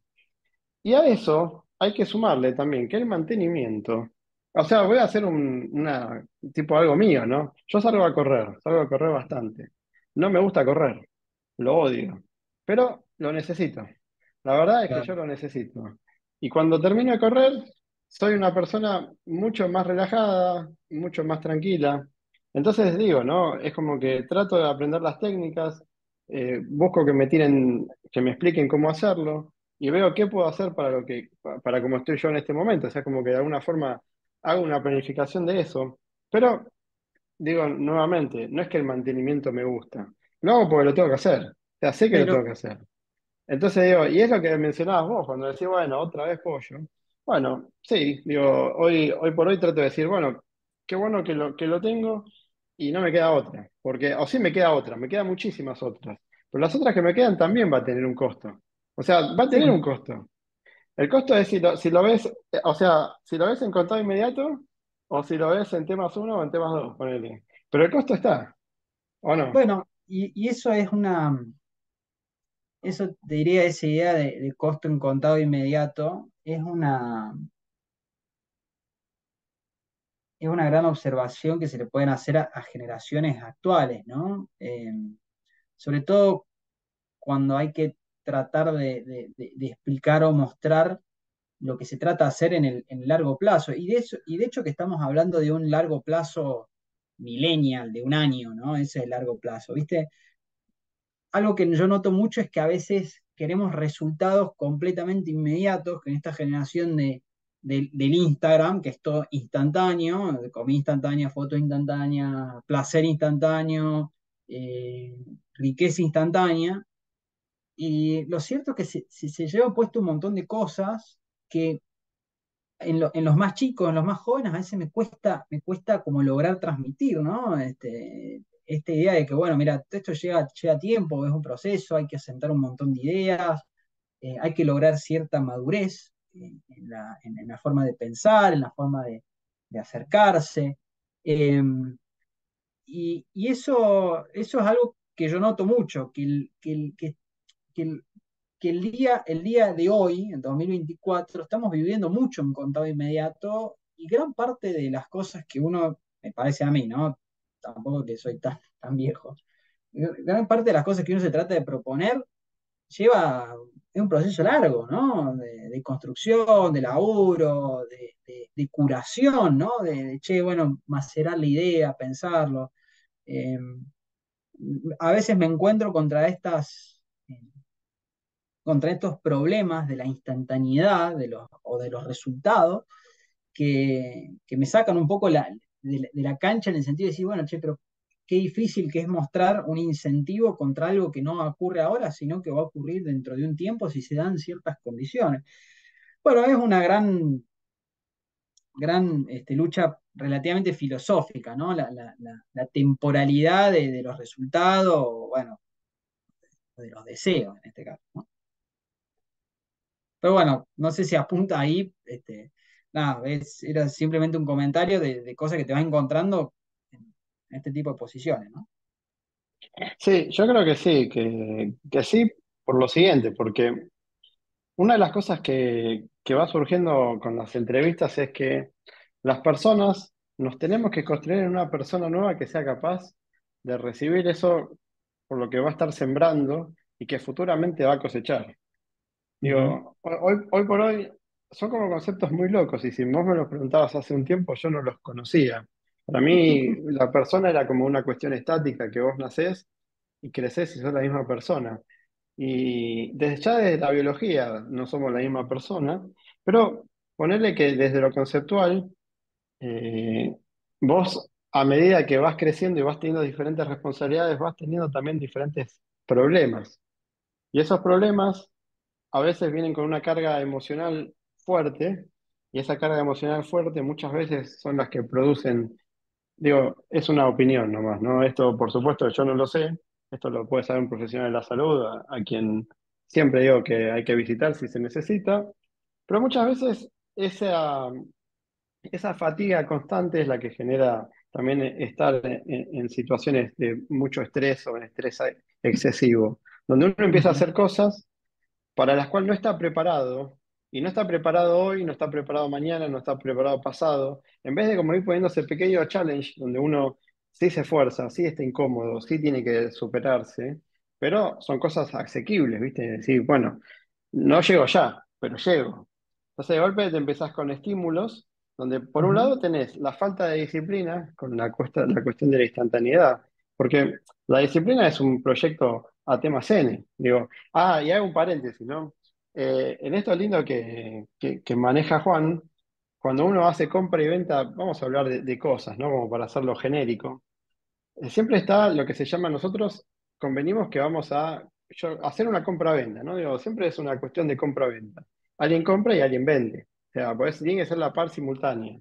Y a eso hay que sumarle también que el mantenimiento, o sea, voy a hacer un, una, tipo algo mío, ¿no? Yo salgo a correr, salgo a correr bastante. No me gusta correr, lo odio, pero lo necesito. La verdad es que yo Claro. lo necesito. Y cuando termino de correr, soy una persona mucho más relajada, mucho más tranquila. Entonces digo, ¿no? Es como que trato de aprender las técnicas, eh, busco que me tiren, que me expliquen cómo hacerlo y veo qué puedo hacer para lo que, pa- para cómo estoy yo en este momento. O sea, como que de alguna forma hago una planificación de eso. Pero digo nuevamente, no es que el mantenimiento me gusta. Lo hago porque lo tengo que hacer. O sea, sé que lo tengo que hacer. Entonces digo, y es lo que mencionabas vos, cuando decís, bueno, otra vez pollo. Bueno, sí, digo, hoy, hoy por hoy trato de decir, bueno, qué bueno que lo, que lo tengo y no me queda otra. Porque, o sí me queda otra, me quedan muchísimas otras. Pero las otras que me quedan también va a tener un costo. O sea, va a tener un costo. El costo es si lo, si lo ves, eh, o sea, si lo ves en contado inmediato o si lo ves en temas uno o en temas 2 ponele. Pero el costo está, ¿o no? bueno, y, eso es una, eso te diría, esa idea de, costo en contado inmediato, es una, es una gran observación que se le pueden hacer a, a generaciones actuales, ¿no? Eh, sobre todo cuando hay que tratar de, explicar o mostrar lo que se trata de hacer en el, largo plazo. Y de, eso, y de hecho que estamos hablando de un largo plazo millennial, de un año, ¿no? Ese es el largo plazo, ¿viste? Algo que yo noto mucho es que a veces queremos resultados completamente inmediatos, que en esta generación de, de- del Instagram, que es todo instantáneo, comida instantánea, foto instantánea, placer instantáneo, eh, riqueza instantánea, y lo cierto es que se, lleva puesto un montón de cosas que en, lo- en los más chicos, en los más jóvenes, a veces me cuesta, me cuesta como lograr transmitir, ¿no? Este, esta idea de que, bueno, mira, esto lleva, lleva tiempo, es un proceso, hay que asentar un montón de ideas, eh, hay que lograr cierta madurez en la, forma de pensar, en la forma de, acercarse. Y y eso, eso es algo que yo noto mucho, que, el- que, el- que, que el, día, el día de hoy, en 2024, estamos viviendo mucho en contado inmediato y gran parte de las cosas que uno, me parece a mí, ¿no? Tampoco que soy tan, tan viejo, gran parte de las cosas que uno se trata de proponer lleva, es un proceso largo, ¿no? De, construcción, de laburo, de, de- curación, ¿no? De, che, bueno, macerar la idea, pensarlo. Eh, a veces me encuentro contra estas, contra estos problemas de la instantaneidad de los, o de los resultados que, que me sacan un poco la, de, la, cancha en el sentido de decir, bueno, che, pero qué difícil que es mostrar un incentivo contra algo que no ocurre ahora, sino que va a ocurrir dentro de un tiempo si se dan ciertas condiciones. Bueno, es una gran, gran este, lucha relativamente filosófica, ¿no? La temporalidad de, de, los resultados, bueno, de los deseos en este caso, ¿no? Pero bueno, no sé si apunta ahí, este, nada, era simplemente un comentario de, cosas que te vas encontrando en este tipo de posiciones, ¿no? Sí, yo creo que sí, que, que sí por lo siguiente, porque una de las cosas que, que va surgiendo con las entrevistas es que las personas nos tenemos que construir en una persona nueva que sea capaz de recibir eso por lo que va a estar sembrando y que futuramente va a cosechar. Digo, hoy, hoy por hoy son como conceptos muy locos y si vos me los preguntabas hace un tiempo yo no los conocía. Para mí la persona era como una cuestión estática que vos nacés y creces y sos la misma persona. Y desde ya desde la biología no somos la misma persona, pero ponerle que desde lo conceptual, eh, vos a medida que vas creciendo y vas teniendo diferentes responsabilidades, vas teniendo también diferentes problemas. Y esos problemas a veces vienen con una carga emocional fuerte, y esa carga emocional fuerte muchas veces son las que producen, digo, es una opinión nomás, ¿no? Esto, por supuesto, yo no lo sé, esto lo puede saber un profesional de la salud, a, a quien siempre digo que hay que visitar si se necesita, pero muchas veces esa, esa fatiga constante es la que genera también estar en, en situaciones de mucho estrés o en estrés excesivo, donde uno empieza a hacer cosas para las cuales no está preparado, y no está preparado hoy, no está preparado mañana, no está preparado pasado, en vez de como ir poniéndose pequeño challenge donde uno sí se esfuerza, sí está incómodo, sí tiene que superarse, pero son cosas asequibles, ¿viste? Decir, bueno, no llego ya, pero llego. Entonces de golpe te empezás con estímulos, donde por un lado tenés la falta de disciplina con la, cuesta- la cuestión de la instantaneidad, porque la disciplina es un proyecto a temas N. Digo, ah, y hago un paréntesis, ¿no? Eh, en esto lindo que, que, maneja Juan, cuando uno hace compra y venta, vamos a hablar de, cosas, ¿no? Como para hacerlo genérico. Eh, Siempre está lo que se llama nosotros, convenimos que vamos a hacer una compra-venta, ¿no? Digo, siempre es una cuestión de compra-venta. Alguien compra y alguien vende. O sea, pues tiene que ser la par simultánea.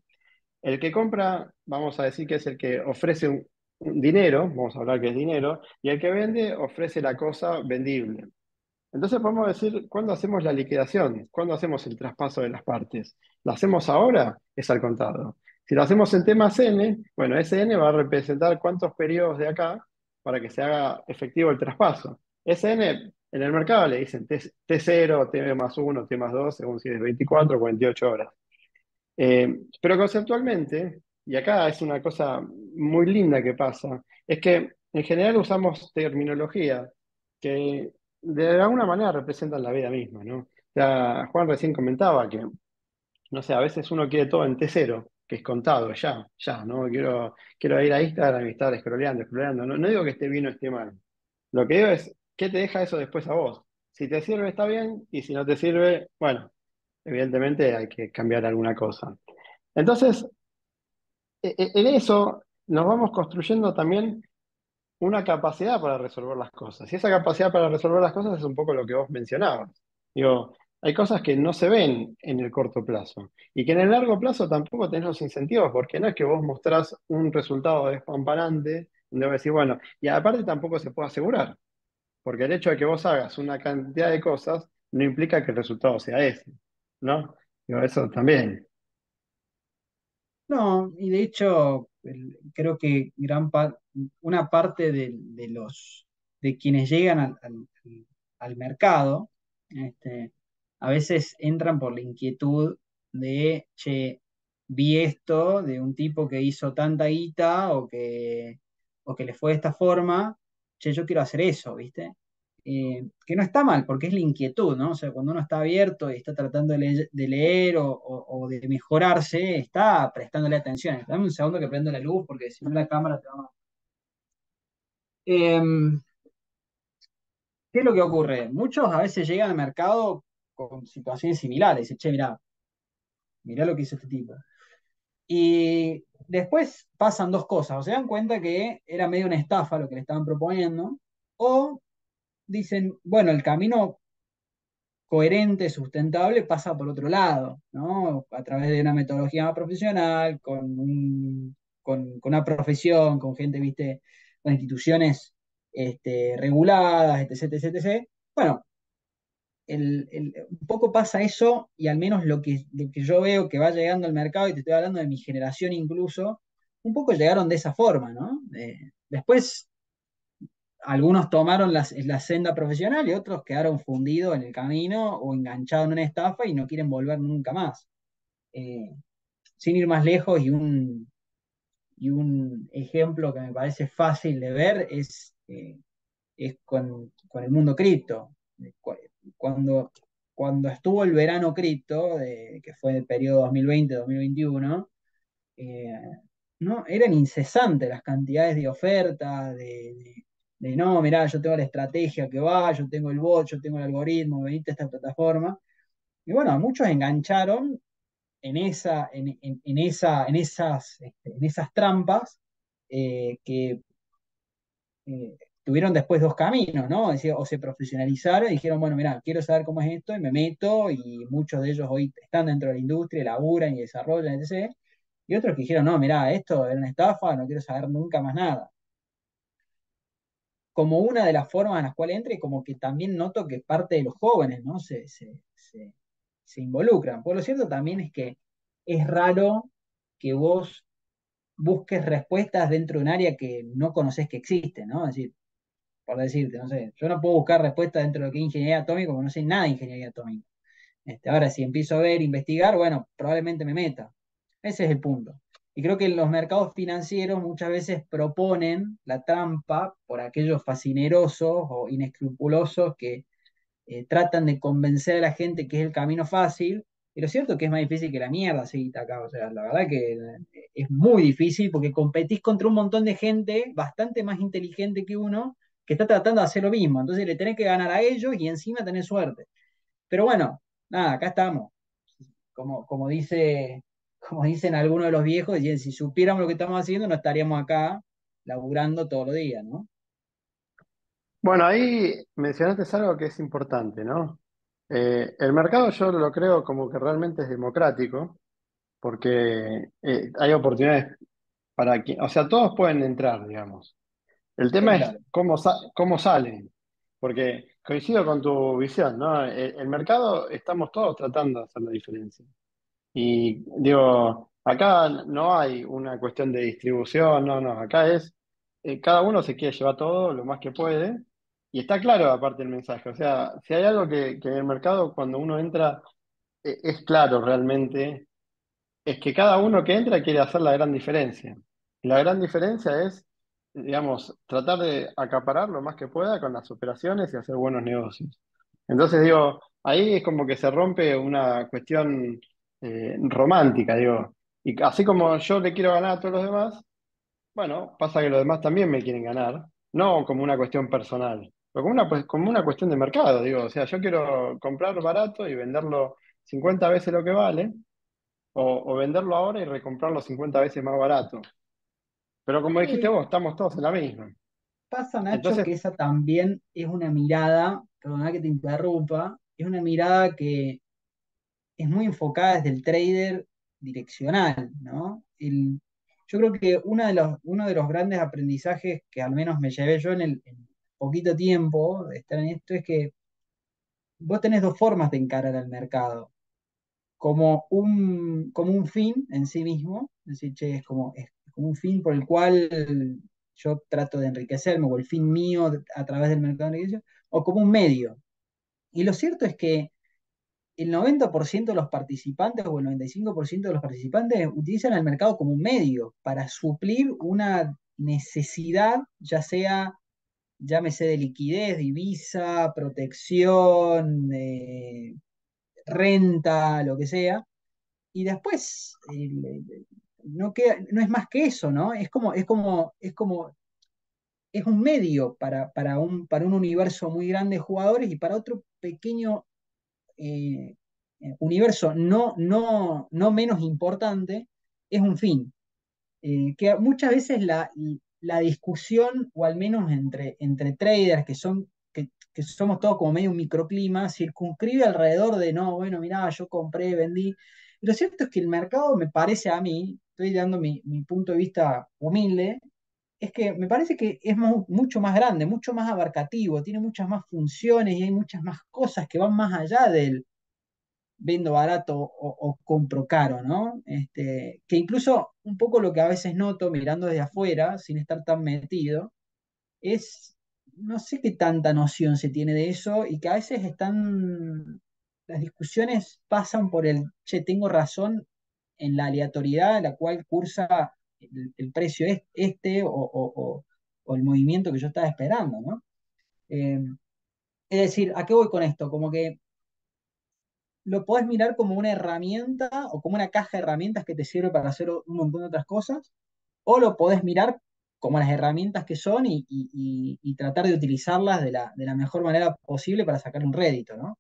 El que compra, vamos a decir que es el que ofrece un dinero, vamos a hablar que es dinero, y el que vende ofrece la cosa vendible. Entonces podemos decir, ¿cuándo hacemos la liquidación? ¿Cuándo hacemos el traspaso de las partes? ¿Lo hacemos ahora? Es al contado. Si lo hacemos en temas N, bueno, ese N va a representar cuántos periodos de acá para que se haga efectivo el traspaso. Ese N en el mercado le dicen T, T0, T más 1, T más 2, según si es 24 o 48 horas. Eh, pero conceptualmente, y acá es una cosa muy linda que pasa, es que en general usamos terminología que de alguna manera representan la vida misma, ¿no? Juan recién comentaba que, no sé, a veces uno quiere todo en T0, que es contado, ya, ya, ¿no? Quiero, quiero ir a Instagram y estar scrolleando, scrolleando. No, no digo que esté bien o esté mal. Lo que digo es, ¿qué te deja eso después a vos? Si te sirve, está bien, y si no te sirve, bueno, evidentemente hay que cambiar alguna cosa. Entonces, en eso nos vamos construyendo también una capacidad para resolver las cosas. Y esa capacidad para resolver las cosas es un poco lo que vos mencionabas. Digo, hay cosas que no se ven en el corto plazo y que en el largo plazo tampoco tenés los incentivos, porque no es que vos mostrás un resultado despampanante, donde vos decís, bueno, y aparte tampoco se puede asegurar, porque el hecho de que vos hagas una cantidad de cosas no implica que el resultado sea ese, ¿no? Digo, eso también. No, y de hecho, creo que gran pa- una parte de, los de quienes llegan al, al- al mercado, este, a veces entran por la inquietud de, che, vi esto de un tipo que hizo tanta guita o que, o que le fue de esta forma, che, yo quiero hacer eso, ¿viste? Eh, que no está mal, porque es la inquietud, ¿no? O sea, cuando uno está abierto y está tratando de, le- de leer o de mejorarse, está prestándole atención. Dame un segundo que prendo la luz, porque si no la cámara te va a... Em, ¿qué es lo que ocurre? Muchos a veces llegan al mercado con situaciones similares. Dicen, che, mirá, mirá lo que hizo este tipo. Y después pasan dos cosas. O se dan cuenta que era medio una estafa lo que le estaban proponiendo, o dicen, bueno, el camino coherente, sustentable, pasa por otro lado, ¿no? A través de una metodología más profesional, con, un, con, con una profesión, con gente, viste, con instituciones este, reguladas, etc, etc, etc. Bueno, el, el, un poco pasa eso y al menos lo que, lo que yo veo que va llegando al mercado, y te estoy hablando de mi generación incluso, un poco llegaron de esa forma, ¿no? Después algunos tomaron la, senda profesional y otros quedaron fundidos en el camino o enganchados en una estafa y no quieren volver nunca más. Eh, sin ir más lejos y un, y un ejemplo que me parece fácil de ver es, eh, es con, con, el mundo cripto. Cuando, cuando estuvo el verano cripto, que fue el periodo 2020-2021, eh, ¿no? eran incesantes las cantidades de ofertas, de, de, no, mirá, yo tengo la estrategia que va, yo tengo el bot, yo tengo el algoritmo, venite a esta plataforma. Y bueno, muchos engancharon en, esa, en, en, esa, en, esas, este, en esas trampas eh, que eh, tuvieron después dos caminos, ¿no? O se profesionalizaron y dijeron, bueno, mira, quiero saber cómo es esto y me meto y muchos de ellos hoy están dentro de la industria, laburan y desarrollan, etc. Y otros que dijeron, no, mira, esto era una estafa, no quiero saber nunca más nada. Como una de las formas en las cuales entra y como que también noto que parte de los jóvenes, ¿no? Se, se, involucran. Por lo cierto también es que es raro que vos busques respuestas dentro de un área que no conoces que existe, ¿no? Es decir, por decirte, no sé, yo no puedo buscar respuestas dentro de lo que es ingeniería atómica porque no sé nada de ingeniería atómica. Este, ahora, si empiezo a ver, investigar, bueno, probablemente me meta. Ese es el punto. Y creo que los mercados financieros muchas veces proponen la trampa por aquellos fascinerosos o inescrupulosos que eh, tratan de convencer a la gente que es el camino fácil lo cierto que es más difícil que la mierda seguir acá. O sea, la verdad que es muy difícil porque competís contra un montón de gente bastante más inteligente que uno que está tratando de hacer lo mismo. Entonces le tenés que ganar a ellos y encima tener suerte. Pero bueno, nada, acá estamos. Como, como, dice, como dicen algunos de los viejos, si supiéramos lo que estamos haciendo, no estaríamos acá laburando todos los días, ¿no? Bueno, ahí mencionaste algo que es importante, ¿no? Eh, el mercado yo lo creo como que realmente es democrático, porque eh, hay oportunidades para que, o sea, todos pueden entrar, digamos. El tema es cómo, cómo salen, porque coincido con tu visión, ¿no? El, mercado estamos todos tratando de hacer la diferencia. Y digo, acá no hay una cuestión de distribución, no, no, acá es, eh, cada uno se quiere llevar todo lo más que puede, y está claro aparte el mensaje, o sea, si hay algo que, que en el mercado cuando uno entra eh, es claro realmente, es que cada uno que entra quiere hacer la gran diferencia. La gran diferencia es digamos, tratar de acaparar lo más que pueda con las operaciones y hacer buenos negocios. Entonces, digo, ahí es como que se rompe una cuestión eh, romántica, digo. Y así como yo le quiero ganar a todos los demás, bueno, pasa que los demás también me quieren ganar, no como una cuestión personal, pero como una, pues, como una cuestión de mercado, digo. O sea, yo quiero comprar barato y venderlo 50 veces lo que vale, o, o venderlo ahora y recomprarlo 50 veces más barato. Pero como dijiste vos, estamos todos en la misma. Pasa, Nacho, que esa también es una mirada, perdona que te interrumpa, es una mirada que es muy enfocada desde el trader direccional, ¿no? yo creo que uno de, los, uno de los grandes aprendizajes que al menos me llevé yo en el poquito tiempo de estar en esto es que vos tenés dos formas de encarar al mercado. Como un, como un fin en sí mismo, es decir, es como, como un fin por el cual yo trato de enriquecerme, o el fin mío a través del mercado de o como un medio. Y lo cierto es que el 90% de los participantes o el 95% de los participantes utilizan el mercado como un medio para suplir una necesidad, ya sea, llámese de liquidez, divisa, protección, eh, renta, lo que sea. Y después, no, no es más que eso, ¿no? Es como, es como, es como, es un medio para, para, un, para un universo muy grande de jugadores y para otro pequeño eh, universo no, no, no menos importante, es un fin. Eh, que muchas veces la, la, discusión, o al menos entre, entre traders que son que, que, somos todos como medio un microclima, circunscribe alrededor de, no, bueno, mira, yo compré, vendí. lo cierto es que el mercado me parece a mí, estoy dando mi, punto de vista humilde, es que me parece que es mucho más grande, mucho más abarcativo, tiene muchas más funciones y hay muchas más cosas que van más allá del vendo barato o, compro caro, ¿no? Este, que incluso un poco lo que a veces noto mirando desde afuera, sin estar tan metido, es, no sé qué tanta noción se tiene de eso y que a veces están, las discusiones pasan por el, che, tengo razón en la aleatoriedad en la cual cursa el, precio este o, el movimiento que yo estaba esperando, ¿no? Eh, es decir, ¿a qué voy con esto? Como que lo podés mirar como una herramienta o como una caja de herramientas que te sirve para hacer un montón de otras cosas, o lo podés mirar como las herramientas que son y, tratar de utilizarlas de la, mejor manera posible para sacar un rédito, ¿no?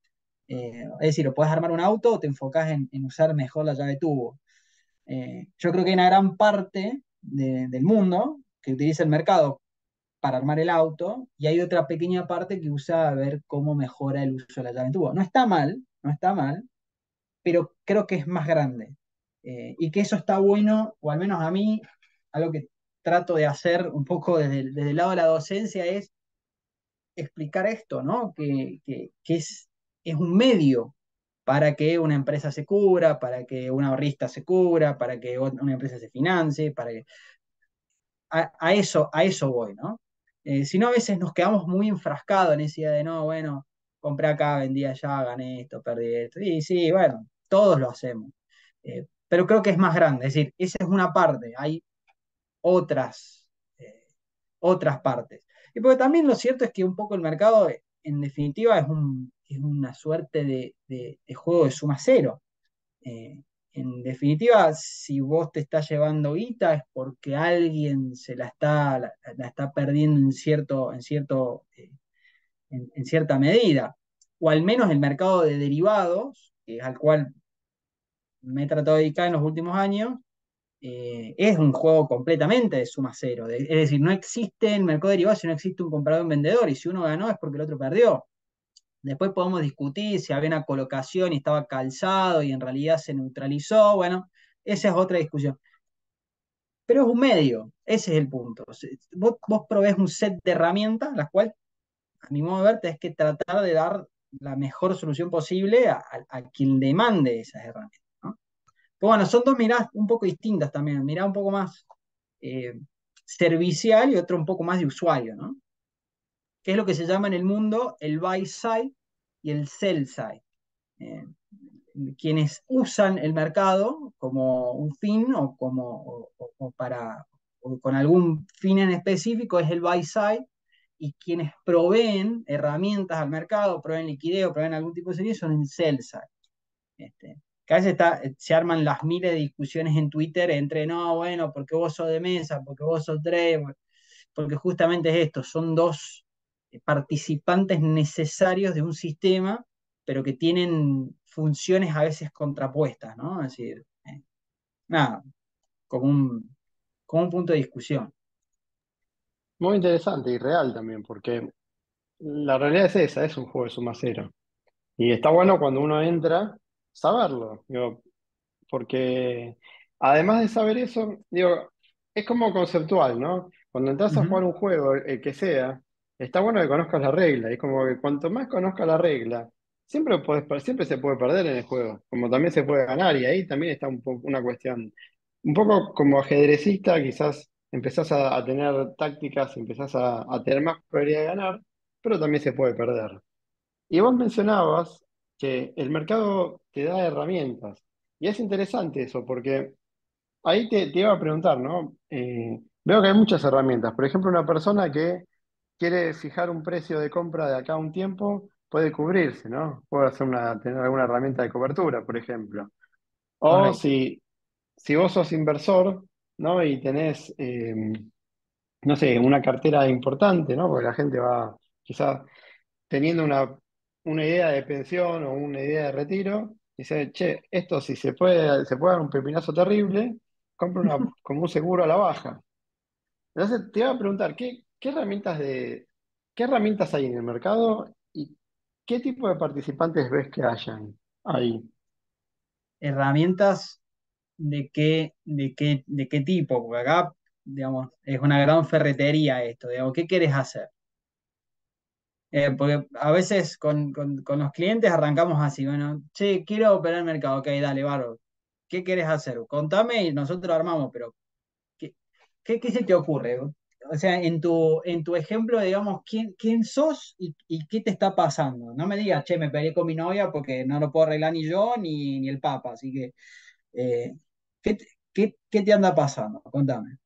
Eh, es decir, o podés armar un auto o te enfocás en, en usar mejor la llave tubo. Eh, yo creo que hay una gran parte del mundo que utiliza el mercado para armar el auto y hay otra pequeña parte que usa a ver cómo mejora el uso de la llave en tubo. No está mal, no está mal, pero creo que es más grande. Eh, y que eso está bueno, o al menos a mí, algo que trato de hacer un poco desde, el lado de la docencia es explicar esto, ¿no? Que, es, es un medio para que una empresa se cubra, para que un ahorrista se cubra, para que una empresa se financie, para que... A, eso, a eso voy, ¿no? Eh, si no, a veces nos quedamos muy enfrascados en esa idea de, no, bueno, compré acá, vendí allá, gané esto, perdí esto. Y sí, bueno, todos lo hacemos. Eh, pero creo que es más grande, es decir, esa es una parte, hay otras, eh, otras partes. Y porque también lo cierto es que un poco el mercado, en definitiva, es un, es una suerte de, juego de suma cero. Eh, en definitiva, si vos te estás llevando guita es porque alguien se la está, la, está perdiendo en, cierto, en, cierto, eh, en, cierta medida. O al menos el mercado de derivados, al cual me he tratado de dedicar en los últimos años, eh, es un juego completamente de suma cero. es decir, no existe el mercado de derivados si no existe un comprador y un vendedor. Y si uno ganó es porque el otro perdió. Después podemos discutir si había una colocación y estaba calzado y en realidad se neutralizó. Bueno, esa es otra discusión. Pero es un medio, ese es el punto. Vos, vos provees un set de herramientas, las cuales, a mi modo de ver, tenés que tratar de dar la mejor solución posible a, quien demande esas herramientas. Pues bueno, son dos miradas un poco distintas también. Mirada un poco más eh, servicial y otra un poco más de usuario, ¿no? Que es lo que se llama en el mundo el buy side y el sell side. Eh, quienes usan el mercado como un fin o, como, para, con algún fin en específico es el buy side y quienes proveen herramientas al mercado, proveen liquidez proveen algún tipo de servicio son el sell side. Este, que está, se arman las miles de discusiones en Twitter entre, no, bueno, porque vos sos de mesa, porque vos sos tres, porque justamente es esto, son dos participantes necesarios de un sistema, pero que tienen funciones a veces contrapuestas, ¿no? Es decir, eh, nada, como un, como un punto de discusión. Muy interesante y real también, porque la realidad es esa, es un juego de suma cero. Y está bueno cuando uno entra, saberlo, digo, porque además de saber eso, digo, es como conceptual, ¿no? Cuando entras a jugar un juego, el que sea, está bueno que conozcas la regla. Es como que cuanto más conozcas la regla, siempre, siempre se puede perder en el juego, como también se puede ganar. Y ahí también está un poco una cuestión, un poco como ajedrecista, quizás empezás a, tener tácticas, empezás a, tener más probabilidad de ganar, pero también se puede perder. Y vos mencionabas que el mercado te da herramientas. Y es interesante eso, porque ahí te, iba a preguntar, ¿no? Eh, veo que hay muchas herramientas. Por ejemplo, una persona que quiere fijar un precio de compra de acá a un tiempo, puede cubrirse, ¿no? Puede hacer una, tener alguna herramienta de cobertura, por ejemplo. O si, si vos sos inversor, ¿no? Y tenés, em, no sé, una cartera importante, ¿no? Porque la gente va quizás teniendo una, una idea de pensión o una idea de retiro, y dice, che, esto si se puede, se puede dar un pepinazo terrible, compra una, como un seguro a la baja. Entonces te iba a preguntar, ¿qué, ¿Qué herramientas de, qué herramientas hay en el mercado y qué tipo de participantes ves que hayan ahí? Herramientas de qué, de qué, de qué tipo, porque acá, digamos, es una gran ferretería esto, digamos, ¿qué quieres hacer? Eh, porque a veces con, los clientes arrancamos así, bueno, che, quiero operar el mercado, ok, dale, barro, ¿qué quieres hacer? Contame y nosotros armamos, pero ¿qué, qué, qué se te ocurre? O sea, en tu, en tu ejemplo, digamos, ¿quién, quién sos y, qué te está pasando? No me digas, che, me peleé con mi novia porque no lo puedo arreglar ni yo ni, ni el Papa. Así que, eh, ¿qué, te anda pasando? Contame.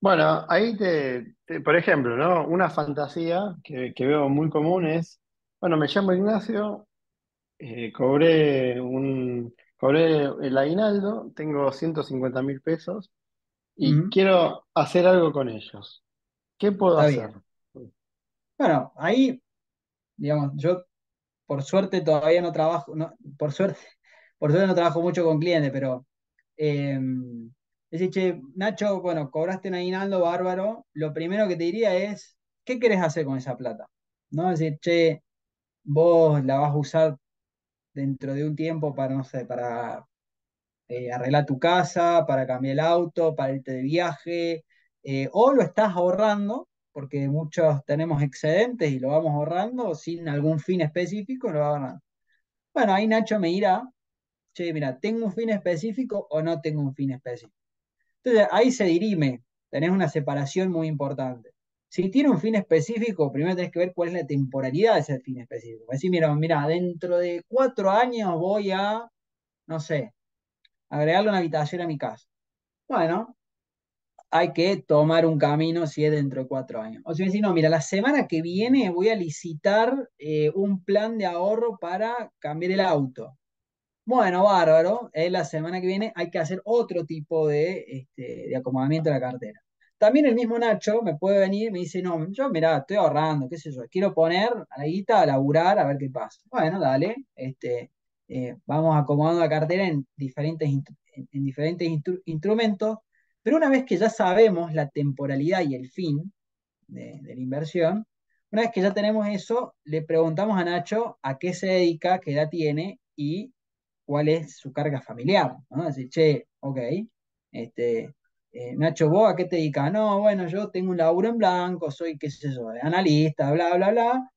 Bueno, ahí te, por ejemplo, ¿no? Una fantasía que, veo muy común es, bueno, me llamo Ignacio, eh, cobré un, cobré el aguinaldo, tengo 150 mil pesos y quiero hacer algo con ellos. ¿Qué puedo hacer? Bueno, ahí, digamos, yo por suerte todavía no trabajo, por suerte, por suerte no trabajo mucho con clientes, pero eh, decir, che, Nacho, bueno, cobraste un aguinaldo bárbaro, lo primero que te diría es, ¿qué querés hacer con esa plata? ¿No? Es decir, che, vos la vas a usar dentro de un tiempo para, no sé, para eh, arreglar tu casa, para cambiar el auto, para irte de viaje, eh, o lo estás ahorrando, porque muchos tenemos excedentes y lo vamos ahorrando sin algún fin específico, lo vamos Bueno, ahí Nacho me dirá, che, mira, ¿tengo un fin específico o no tengo un fin específico? Entonces ahí se dirime, tenés una separación muy importante. Si tiene un fin específico, primero tenés que ver cuál es la temporalidad de ese fin específico. Decir, mira, mira, dentro de cuatro años voy a, no sé, agregarle una habitación a mi casa. Bueno, hay que tomar un camino si es dentro de cuatro años. O si me decís, no, mira, la semana que viene voy a licitar eh, un plan de ahorro para cambiar el auto. Bueno, bárbaro. eh, la semana que viene hay que hacer otro tipo de, este, de acomodamiento de la cartera. También el mismo Nacho me puede venir y me dice, no, yo mirá, estoy ahorrando, qué sé yo, quiero poner a la guita a laburar a ver qué pasa. Bueno, dale, este, eh, vamos acomodando la cartera en diferentes, en, en diferentes instru- instrumentos, pero una vez que ya sabemos la temporalidad y el fin de, la inversión, una vez que ya tenemos eso, le preguntamos a Nacho a qué se dedica, qué edad tiene y cuál es su carga familiar, ¿no? Decir, che, ok, este, eh, Nacho, ¿vos a qué te dedicas? No, bueno, yo tengo un laburo en blanco, soy, qué sé yo, analista, bla, bla, bla,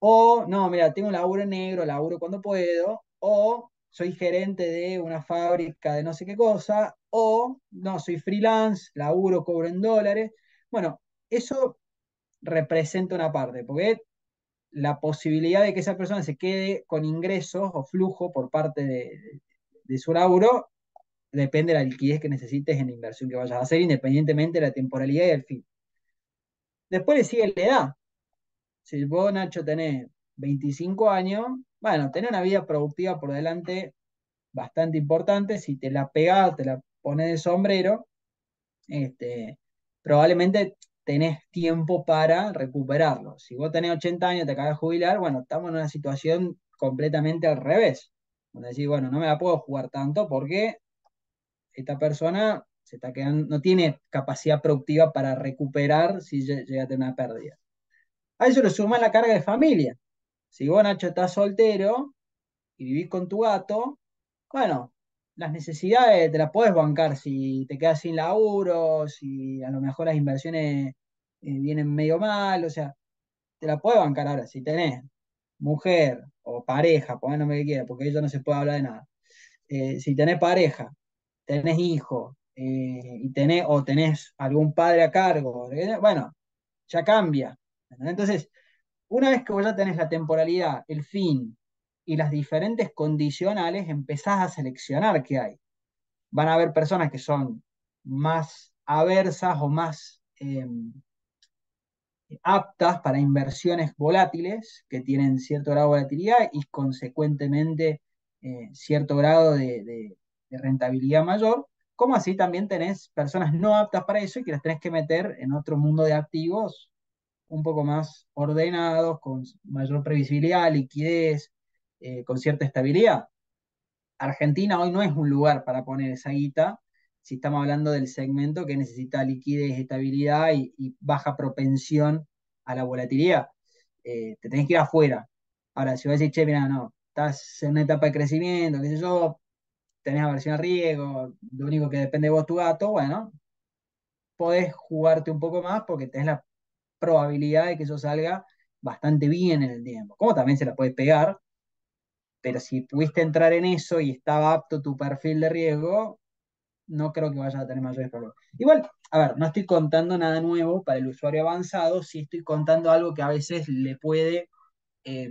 o, no, mira, tengo un laburo en negro, laburo cuando puedo, o soy gerente de una fábrica de no sé qué cosa, o, no, soy freelance, laburo, cobro en dólares. Bueno, eso representa una parte, porque la posibilidad de que esa persona se quede con ingresos o flujo por parte de, de su laburo depende de la liquidez que necesites en la inversión que vayas a hacer, independientemente de la temporalidad y el fin. Después le sigue la edad. Si vos, Nacho, tenés 25 años, bueno, tenés una vida productiva por delante bastante importante. Si te la pegás, te la pones de sombrero, este, probablemente tenés tiempo para recuperarlo. Si vos tenés 80 años, te acabas de jubilar, bueno, estamos en una situación completamente al revés. Donde decís, bueno, no me la puedo jugar tanto porque esta persona se está quedando, no tiene capacidad productiva para recuperar si lle- llega a tener una pérdida. A eso le suma la carga de familia. Si vos, Nacho, estás soltero y vivís con tu gato, bueno, las necesidades te las podés bancar si te quedas sin laburo, si a lo mejor las inversiones eh, vienen medio mal, o sea, te la podés bancar ahora. Si tenés mujer o pareja, el nombre que quieras, porque ellos no se puede hablar de nada. Eh, si tenés pareja, tenés hijos, eh, y tenés, o tenés algún padre a cargo, bueno, ya cambia. Entonces, una vez que vos ya tenés la temporalidad, el fin y las diferentes condicionales, empezás a seleccionar qué hay. Van a haber personas que son más aversas o más eh, aptas para inversiones volátiles, que tienen cierto grado de volatilidad y consecuentemente eh, cierto grado de, de- de rentabilidad mayor, como así también tenés personas no aptas para eso y que las tenés que meter en otro mundo de activos un poco más ordenados, con mayor previsibilidad, liquidez, eh, con cierta estabilidad. Argentina hoy no es un lugar para poner esa guita si estamos hablando del segmento que necesita liquidez, estabilidad y, baja propensión a la volatilidad. Eh, te tenés que ir afuera. Ahora, si vas a decir, che, mira, no, estás en una etapa de crecimiento, qué sé yo, tenés aversión a riesgo, lo único que depende de vos tu gato, bueno, podés jugarte un poco más porque tenés la probabilidad de que eso salga bastante bien en el tiempo. Como también se la puede pegar, pero si pudiste entrar en eso y estaba apto tu perfil de riesgo, no creo que vayas a tener mayores problemas. Igual, a ver, no estoy contando nada nuevo para el usuario avanzado, sí estoy contando algo que a veces le puede eh,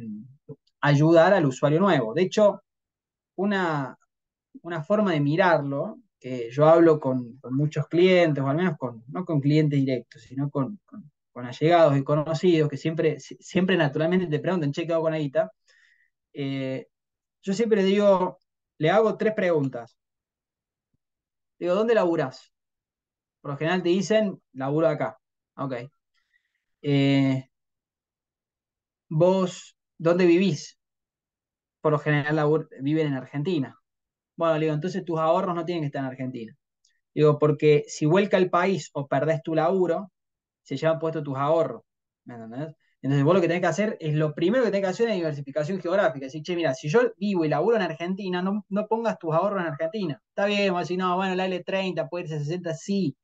ayudar al usuario nuevo. De hecho, una, una forma de mirarlo, que yo hablo con, muchos clientes, o al menos con, no con clientes directos, sino con, con allegados y conocidos, que siempre, si- siempre naturalmente te preguntan, che, ¿qué hago con la? Eh, yo siempre digo, le hago tres preguntas. Digo, ¿dónde laburás? Por lo general te dicen, laburo acá. Ok. Eh, ¿vos dónde vivís? Por lo general labur- viven en Argentina. Bueno, le digo, entonces tus ahorros no tienen que estar en Argentina. Digo, porque si vuelca el país o perdés tu laburo, se llevan puestos tus ahorros. ¿Me entendés? Entonces vos lo que tenés que hacer es lo primero que tenés que hacer es diversificación geográfica. Decir, che, mira, si yo vivo y laburo en Argentina, no, no pongas tus ahorros en Argentina. Está bien, vos decís, no, bueno, la L30 puede irse a 60, sí,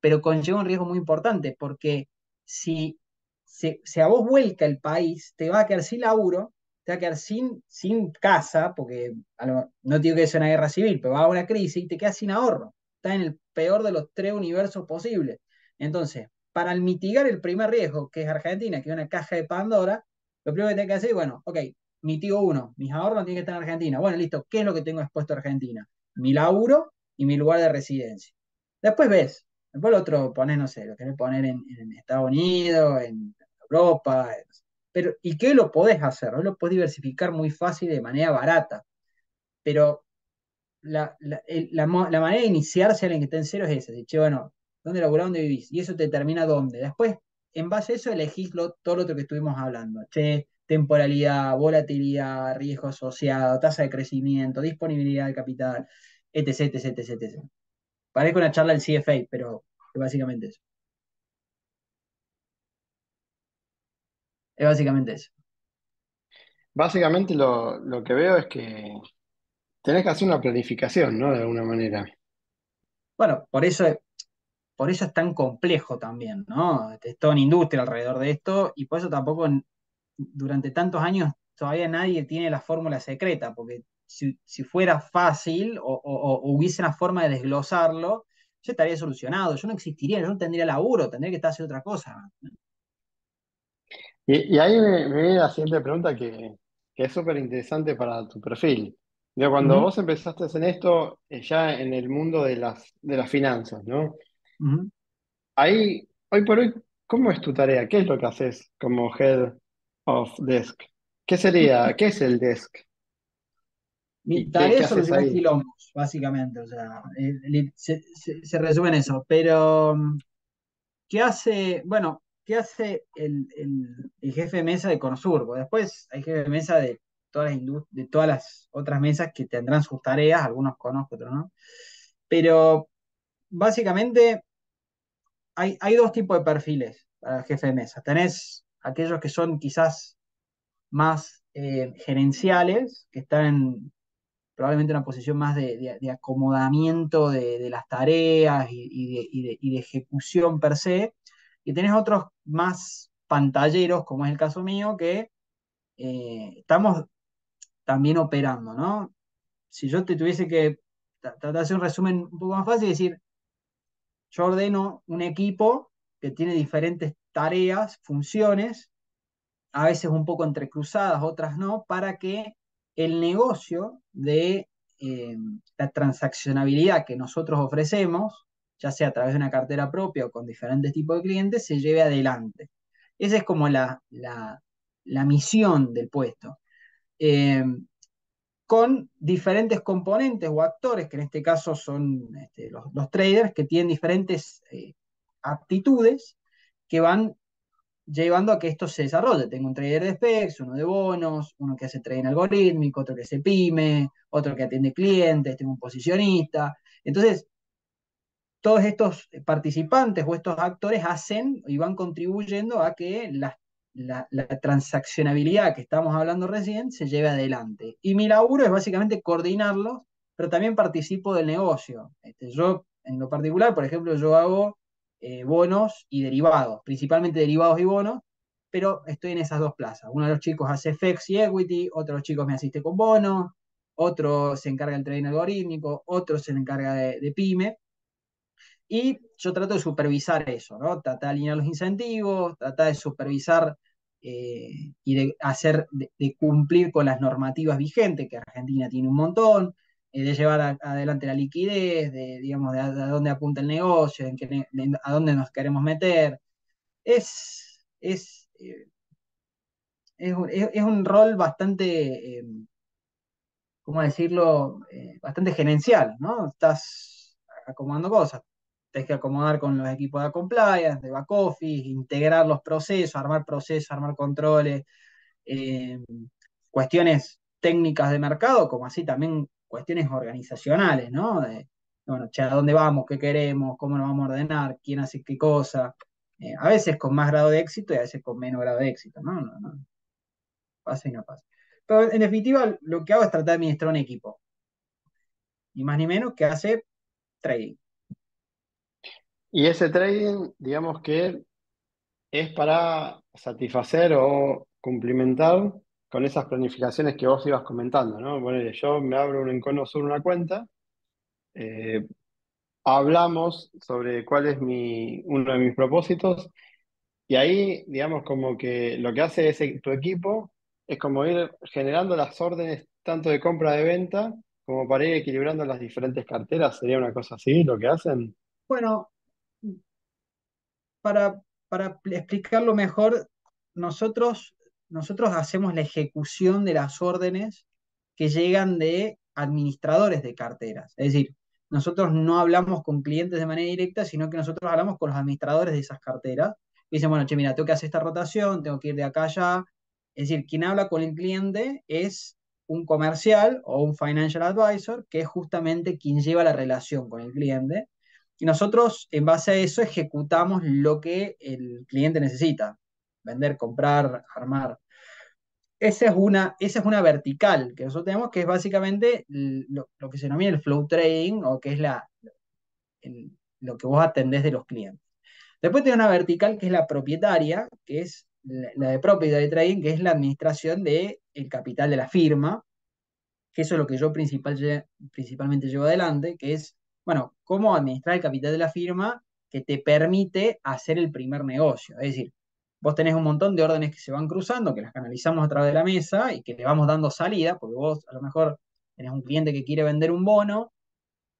pero conlleva un riesgo muy importante, porque si, si, si a vos vuelca el país, te va a quedar sin laburo, te va a quedar sin, sin casa, porque no digo que sea una guerra civil, pero va a una crisis y te quedas sin ahorro. Estás en el peor de los tres universos posibles. Entonces, para mitigar el primer riesgo, que es Argentina, que es una caja de Pandora, lo primero que tenés que hacer es, bueno, ok, mitigo uno, mis ahorros no tienen que estar en Argentina. Bueno, listo, ¿qué es lo que tengo expuesto a Argentina? Mi laburo y mi lugar de residencia. Después ves, después lo otro pones, no sé, lo querés poner en, Estados Unidos, en Europa, pero ¿y qué lo podés hacer? Lo podés diversificar muy fácil de manera barata. pero la, manera de iniciarse a alguien que está en cero es esa. Che, bueno, ¿dónde laburás, dónde vivís? Y eso te determina dónde. Después, en base a eso, elegís todo lo otro que estuvimos hablando. Che, temporalidad, volatilidad, riesgo asociado, tasa de crecimiento, disponibilidad de capital, etc, etc, etc, etc. Parezco una charla del CFA, pero es básicamente eso. Es básicamente eso. Básicamente lo, que veo es que tenés que hacer una planificación, ¿no? De alguna manera. Bueno, por eso, por eso es tan complejo también, ¿no? Es toda una industria alrededor de esto y por eso tampoco durante tantos años todavía nadie tiene la fórmula secreta, porque si, fuera fácil o, hubiese una forma de desglosarlo, ya estaría solucionado, yo no existiría, yo no tendría laburo, tendría que estar haciendo otra cosa. Y, ahí me, viene la siguiente pregunta que, es súper interesante para tu perfil. cuando vos empezaste en esto, eh, ya en el mundo de las, de las finanzas, ¿no? Ahí, hoy por hoy, ¿cómo es tu tarea? ¿Qué es lo que haces como head of desk? ¿Qué sería? ¿Qué es el desk? Mi tarea es solucionar quilombos, básicamente. O sea, eh, se, resume en eso. Pero, ¿qué hace? Bueno, ¿qué hace el, jefe de mesa de Conosur? después hay jefe de mesa de todas, las de todas las otras mesas que tendrán sus tareas, algunos conozco, otros no. Pero, básicamente, hay, dos tipos de perfiles para el jefe de mesa. Tenés aquellos que son quizás más eh, gerenciales, que están en probablemente una posición más de, acomodamiento de, las tareas y, de, ejecución per se, y tenés otros más pantalleros, como es el caso mío, que eh, estamos también operando, ¿no? Si yo te tuviese que tratar de hacer un resumen un poco más fácil, decir, yo ordeno un equipo que tiene diferentes tareas, funciones, a veces un poco entrecruzadas, otras no, para que el negocio de eh, la transaccionabilidad que nosotros ofrecemos, ya sea a través de una cartera propia o con diferentes tipos de clientes, se lleve adelante. Esa es como la, misión del puesto. Eh, con diferentes componentes o actores, que en este caso son este, los, traders, que tienen diferentes eh, aptitudes que van llevando a que esto se desarrolle. Tengo un trader de specs, uno de bonos, uno que hace trading algorítmico, otro que hace pyme, otro que atiende clientes, tengo un posicionista. Entonces, todos estos participantes o estos actores hacen y van contribuyendo a que la, transaccionabilidad que estamos hablando recién se lleve adelante. Y mi laburo es básicamente coordinarlos, pero también participo del negocio. Este, yo, en lo particular, por ejemplo, yo hago eh, bonos y derivados, principalmente derivados y bonos, pero estoy en esas dos plazas. Uno de los chicos hace FX y equity, otro de los chicos me asiste con bonos, otro se encarga del trading algorítmico, otro se encarga de, PyME. Y yo trato de supervisar eso, ¿no? Tratar de alinear los incentivos, tratar de supervisar eh, y de hacer, de, cumplir con las normativas vigentes, que Argentina tiene un montón, eh, de llevar adelante la liquidez, de, digamos, de a, dónde apunta el negocio, a dónde nos queremos meter. Es, es, eh, es, un rol bastante, ¿cómo decirlo?, bastante gerencial, ¿no? Estás acomodando cosas. Tienes que acomodar con los equipos de compliance, de back office, integrar los procesos, armar procesos, armar controles, cuestiones técnicas de mercado, como así también cuestiones organizacionales, ¿no? Bueno, ¿a dónde vamos? ¿Qué queremos? ¿Cómo nos vamos a ordenar? ¿Quién hace qué cosa? Eh, a veces con más grado de éxito y a veces con menos grado de éxito, ¿no? No, no. Pasa y no pasa. Pero en definitiva, lo que hago es tratar de administrar un equipo. Ni más ni menos que hace trading. Y ese trading, digamos que es para satisfacer o cumplimentar con esas planificaciones que vos ibas comentando, ¿no? Bueno, yo me abro un Encono Sur una cuenta, eh, hablamos sobre cuál es mi, uno de mis propósitos, y ahí, digamos, como que lo que hace ese, tu equipo es como ir generando las órdenes tanto de compra de venta como para ir equilibrando las diferentes carteras. ¿Sería una cosa así lo que hacen? Bueno, para, para explicarlo mejor, nosotros nosotros hacemos la ejecución de las órdenes que llegan de administradores de carteras. Es decir, nosotros no hablamos con clientes de manera directa, sino que nosotros hablamos con los administradores de esas carteras. Y dicen, bueno, che, mira, tengo que hacer esta rotación, tengo que ir de acá a allá. Es decir, quien habla con el cliente es un comercial o un financial advisor, que es justamente quien lleva la relación con el cliente. Y nosotros, en base a eso, ejecutamos lo que el cliente necesita. Vender, comprar, armar. Esa es una, esa es una vertical que nosotros tenemos, que es básicamente lo, que se denomina el flow trading, o que es la, lo que vos atendés de los clientes. Después tiene una vertical que es la propietaria, que es la, de propietary trading, que es la administración del el capital de la firma, que eso es lo que yo principal, principalmente llevo adelante, que es, bueno, cómo administrar el capital de la firma que te permite hacer el primer negocio. Es decir, vos tenés un montón de órdenes que se van cruzando, que las canalizamos a través de la mesa y que le vamos dando salida, porque vos a lo mejor tenés un cliente que quiere vender un bono,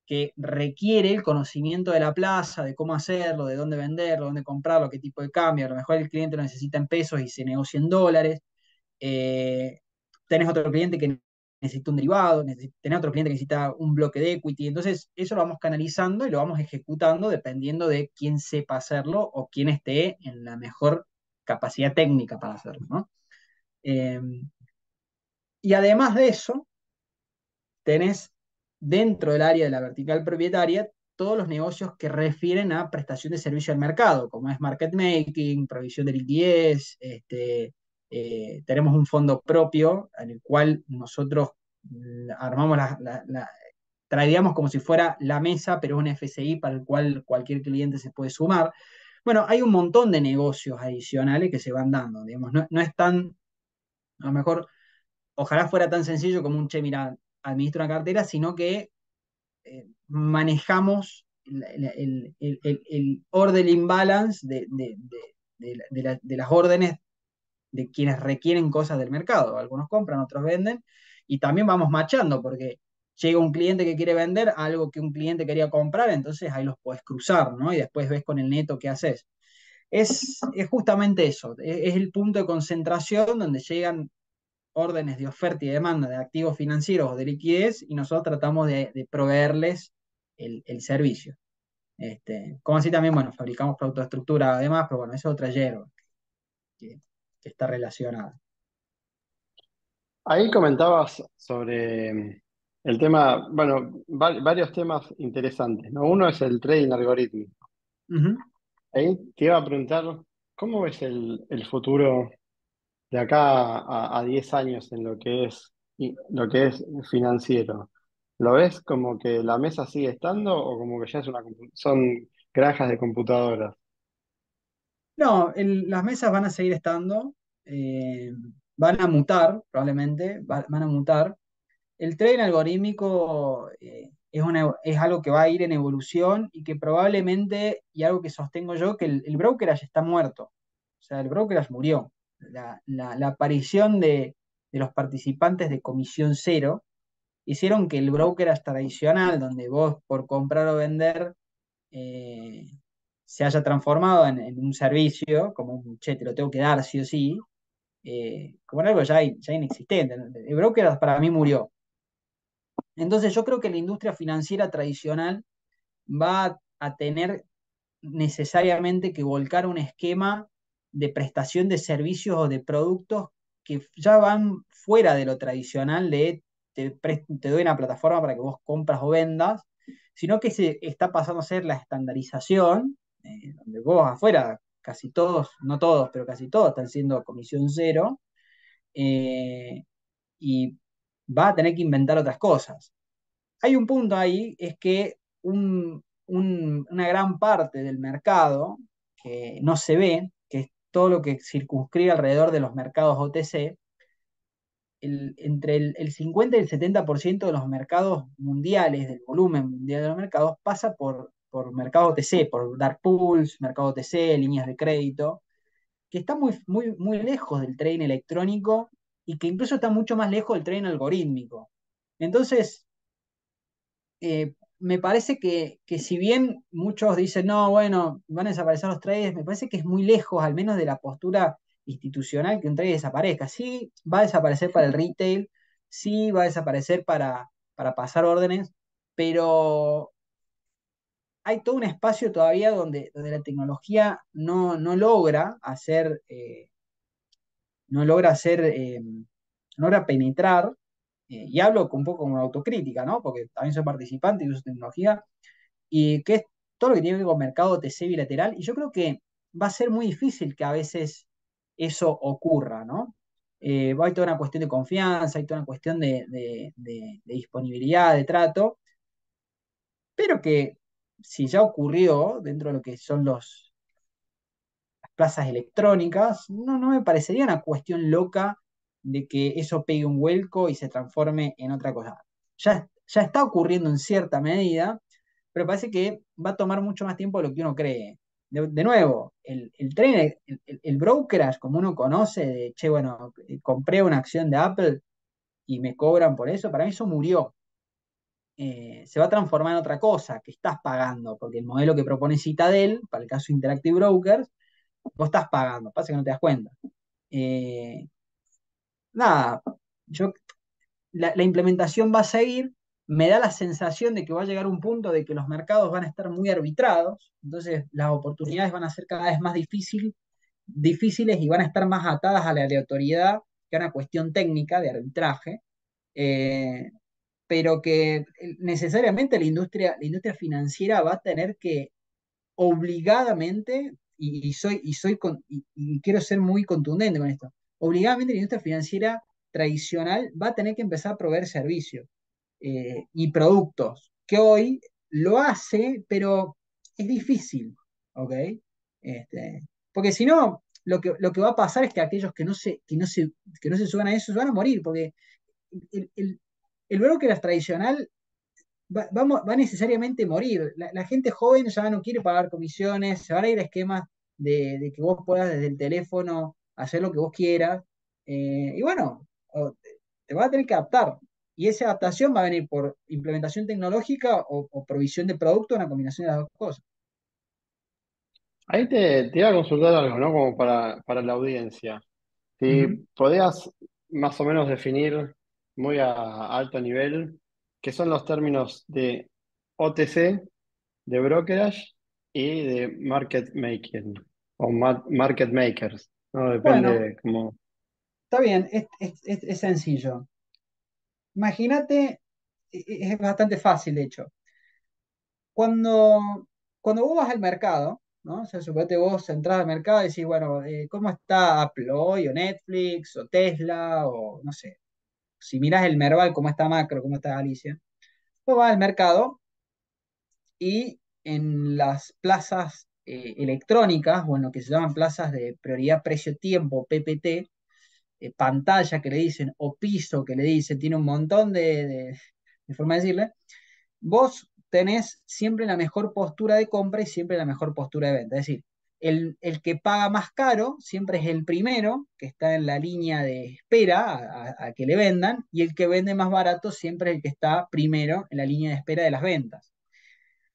que requiere el conocimiento de la plaza, de cómo hacerlo, de dónde venderlo, dónde comprarlo, qué tipo de cambio. A lo mejor el cliente lo necesita en pesos y se negocia en dólares. Eh, tenés otro cliente que necesita un derivado, tenés otro cliente que necesita un bloque de equity. Entonces, eso lo vamos canalizando y lo vamos ejecutando dependiendo de quién sepa hacerlo o quién esté en la mejor capacidad técnica para hacerlo. Eh, y además de eso, tenés dentro del área de la vertical propietaria todos los negocios que refieren a prestación de servicio al mercado, como es market making, provisión de liquidez, este, eh, tenemos un fondo propio en el cual nosotros mm, armamos la, la, como si fuera la mesa, pero un FCI para el cual cualquier cliente se puede sumar. Bueno, hay un montón de negocios adicionales que se van dando, digamos, no, no es tan, a lo mejor, ojalá fuera tan sencillo como un, che, mira, administro una cartera, sino que eh, manejamos el, el, order imbalance de, de, las órdenes de quienes requieren cosas del mercado. Algunos compran, otros venden, y también vamos machando, porque llega un cliente que quiere vender algo que un cliente quería comprar, entonces ahí los puedes cruzar, ¿no? Y después ves con el neto qué haces. Es, es justamente eso, es, el punto de concentración donde llegan órdenes de oferta y demanda de activos financieros o de liquidez y nosotros tratamos de, proveerles el, servicio. Este, como así también, bueno, fabricamos productos de estructura además, pero bueno, eso es otra hierba está relacionada. Ahí comentabas sobre el tema, bueno, varios temas interesantes, ¿no? Uno es el trading algorítmico. Ahí te iba a preguntar, ¿cómo ves el, el futuro de acá a, 10 años en lo que es, lo que es financiero, ¿lo ves como que la mesa sigue estando o como que ya es una, son granjas de computadoras? No, las mesas van a seguir estando, eh, van a mutar, probablemente, van a mutar. El trading algorítmico eh, es, algo que va a ir en evolución y que probablemente, y algo que sostengo yo, que el, el brokerage está muerto. O sea, el brokerage murió la, aparición de, los participantes de comisión cero hicieron que el broker tradicional, donde vos por comprar o vender eh, se haya transformado en, un servicio, como un che, te lo tengo que dar sí o sí, eh, como algo ya, ya inexistente. El broker para mí murió. Entonces yo creo que la industria financiera tradicional va a tener necesariamente que volcar un esquema de prestación de servicios o de productos que ya van fuera de lo tradicional de te, doy una plataforma para que vos compras o vendas, sino que se está pasando a ser la estandarización, eh, donde vos afuera, casi todos, no todos, pero casi todos están siendo comisión cero, eh, y va a tener que inventar otras cosas. Hay un punto ahí, es que una gran parte del mercado que no se ve, todo lo que circunscribe alrededor de los mercados OTC, entre el, 50 y el 70% de los mercados mundiales, del volumen mundial de los mercados, pasa por, por mercado OTC, por dark pools, mercado OTC, líneas de crédito, que está muy, muy, muy lejos del trading electrónico y que incluso está mucho más lejos del trading algorítmico. Entonces, eh, me parece que, si bien muchos dicen, no, bueno, van a desaparecer los traders, me parece que es muy lejos, al menos de la postura institucional, que un trader desaparezca. Sí, va a desaparecer para el retail, sí va a desaparecer para, para pasar órdenes, pero hay todo un espacio todavía donde, la tecnología no, no logra hacer, eh, no logra hacer, eh, no logra penetrar, eh, y hablo un poco como autocrítica, ¿no? Porque también soy participante y uso tecnología, y que es todo lo que tiene que ver con mercado TC bilateral, y yo creo que va a ser muy difícil que a veces eso ocurra, ¿no? hay toda una cuestión de confianza, hay toda una cuestión de disponibilidad, de trato, pero que si ya ocurrió dentro de lo que son los, las plazas electrónicas, no, no me parecería una cuestión loca de que eso pegue un vuelco y se transforme en otra cosa. Ya, ya está ocurriendo en cierta medida, pero parece que va a tomar mucho más tiempo de lo que uno cree. De, nuevo, el, el tren, el, el, brokerage, como uno conoce, de, che, bueno, eh, compré una acción de Apple y me cobran por eso, para mí eso murió. Eh, se va a transformar en otra cosa que estás pagando, porque el modelo que propone Citadel, para el caso Interactive Brokers, vos estás pagando, pasa que no te das cuenta. Eh, nada, yo, la, implementación va a seguir, me da la sensación de que va a llegar un punto de que los mercados van a estar muy arbitrados, entonces las oportunidades van a ser cada vez más difícil, difíciles y van a estar más atadas a la aleatoriedad que a una cuestión técnica de arbitraje. Eh, pero que necesariamente la industria, la industria financiera va a tener que obligadamente, y, soy, y, soy y, quiero ser muy contundente con esto, obligadamente la industria financiera tradicional va a tener que empezar a proveer servicios eh, y productos, que hoy lo hace, pero es difícil, ¿ok? Este, porque si no, lo que, lo que va a pasar es que aquellos que no se, que no se, que no se suban a eso van a morir, porque el broker tradicional va, va, necesariamente a morir. La, gente joven ya no quiere pagar comisiones, se van a ir a esquemas de, que vos puedas desde el teléfono hacer lo que vos quieras. Eh, y bueno, te vas a tener que adaptar. Y esa adaptación va a venir por implementación tecnológica o, provisión de producto, una combinación de las dos cosas. Ahí te, te iba a consultar algo, ¿no? Como para, la audiencia. Si podías más o menos definir muy a alto nivel, que son los términos de OTC, de brokerage y de market making o market makers. ¿no? Depende de cómo. Está bien, es, sencillo. Imagínate, e, e, es bastante fácil de hecho. Cuando, cuando vos vas al mercado, ¿no? O sea, suponete vos entras al mercado y decís, bueno, eh, ¿cómo está Apple hoy, o Netflix, o Tesla, o no sé, si miras el Merval, cómo está Macro, cómo está Galicia, pues vas al mercado. Y en las plazas eh, electrónicas, o en lo que se llaman plazas de prioridad precio-tiempo, PPT, eh, pantalla que le dicen, o piso que le dicen, tiene un montón de, de, de forma de decirle, vos tenés siempre la mejor postura de compra y siempre la mejor postura de venta. Es decir, el, que paga más caro siempre es el primero, que está en la línea de espera a, que le vendan, y el que vende más barato siempre es el que está primero en la línea de espera de las ventas.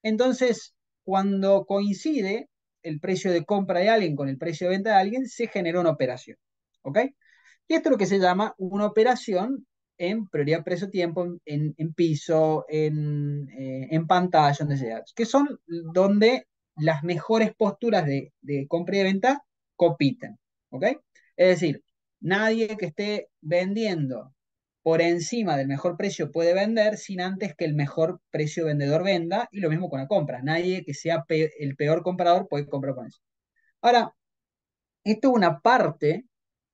Entonces, cuando coincide el precio de compra de alguien con el precio de venta de alguien, se genera una operación. ¿Ok? Y esto es lo que se llama una operación en prioridad precio-tiempo, en, piso, en, eh, en pantalla, donde sea, que son donde las mejores posturas de, compra y de venta compiten. ¿Ok? Es decir, nadie que esté vendiendo por encima del mejor precio puede vender sin antes que el mejor precio vendedor venda, y lo mismo con la compra. Nadie que sea el peor comprador puede comprar con eso. Ahora, esto es una parte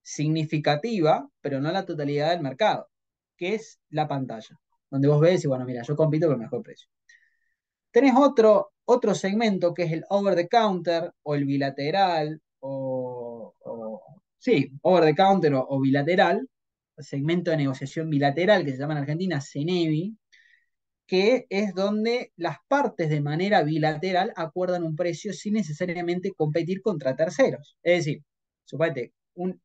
significativa, pero no la totalidad del mercado, que es la pantalla, donde vos ves y bueno, mira, yo compito por el mejor precio. Tenés otro, otro segmento que es el over the counter o el bilateral, o, sí, over the counter o, bilateral, segmento de negociación bilateral que se llama en Argentina CENEVI, que es donde las partes de manera bilateral acuerdan un precio sin necesariamente competir contra terceros. Es decir, suponete,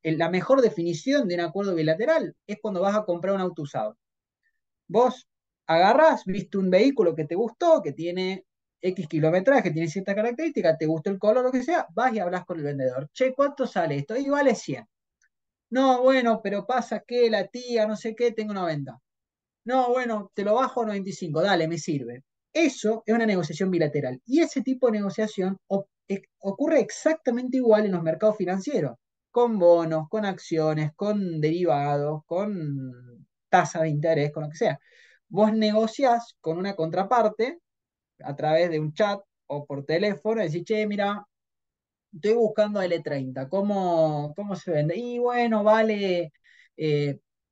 la mejor definición de un acuerdo bilateral es cuando vas a comprar un auto usado. Vos agarras, viste un vehículo que te gustó, que tiene X kilometraje, tiene cierta característica, te gustó el color, lo que sea, vas y hablas con el vendedor. Che, ¿cuánto sale esto? Y vale 100. No, bueno, pero pasa que la tía, no sé qué, tengo una venta. No, bueno, te lo bajo a 95, dale, me sirve. Eso es una negociación bilateral. Y ese tipo de negociación ocurre exactamente igual en los mercados financieros, con bonos, con acciones, con derivados, con tasa de interés, con lo que sea. Vos negociás con una contraparte a través de un chat o por teléfono y decís, che, mira, estoy buscando L30, ¿cómo, cómo se vende? Y bueno, vale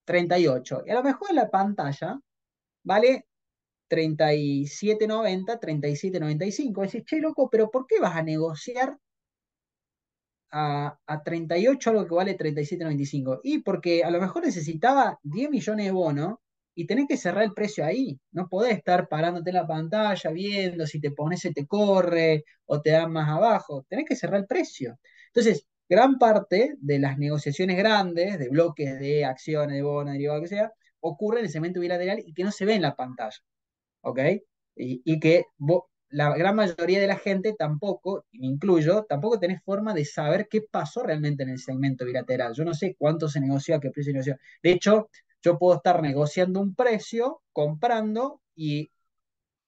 38. Eh, y a lo mejor en la pantalla vale 37.90, 37.95. Decís, che, loco, pero ¿por qué vas a negociar a, a 38 algo que vale 37.95? Y porque a lo mejor necesitaba 10 millones de bonos y tenés que cerrar el precio ahí. No podés estar parándote en la pantalla, viendo si te pones se te corre o te dan más abajo. Tenés que cerrar el precio. Entonces, gran parte de las negociaciones grandes, de bloques de acciones, de bonos, derivados, que sea, ocurre en el segmento bilateral y que no se ve en la pantalla. ¿Ok? Y, que la gran mayoría de la gente tampoco, y me incluyo, tampoco tenés forma de saber qué pasó realmente en el segmento bilateral. Yo no sé cuánto se negoció, qué precio se negoció. De hecho, yo puedo estar negociando un precio, comprando, y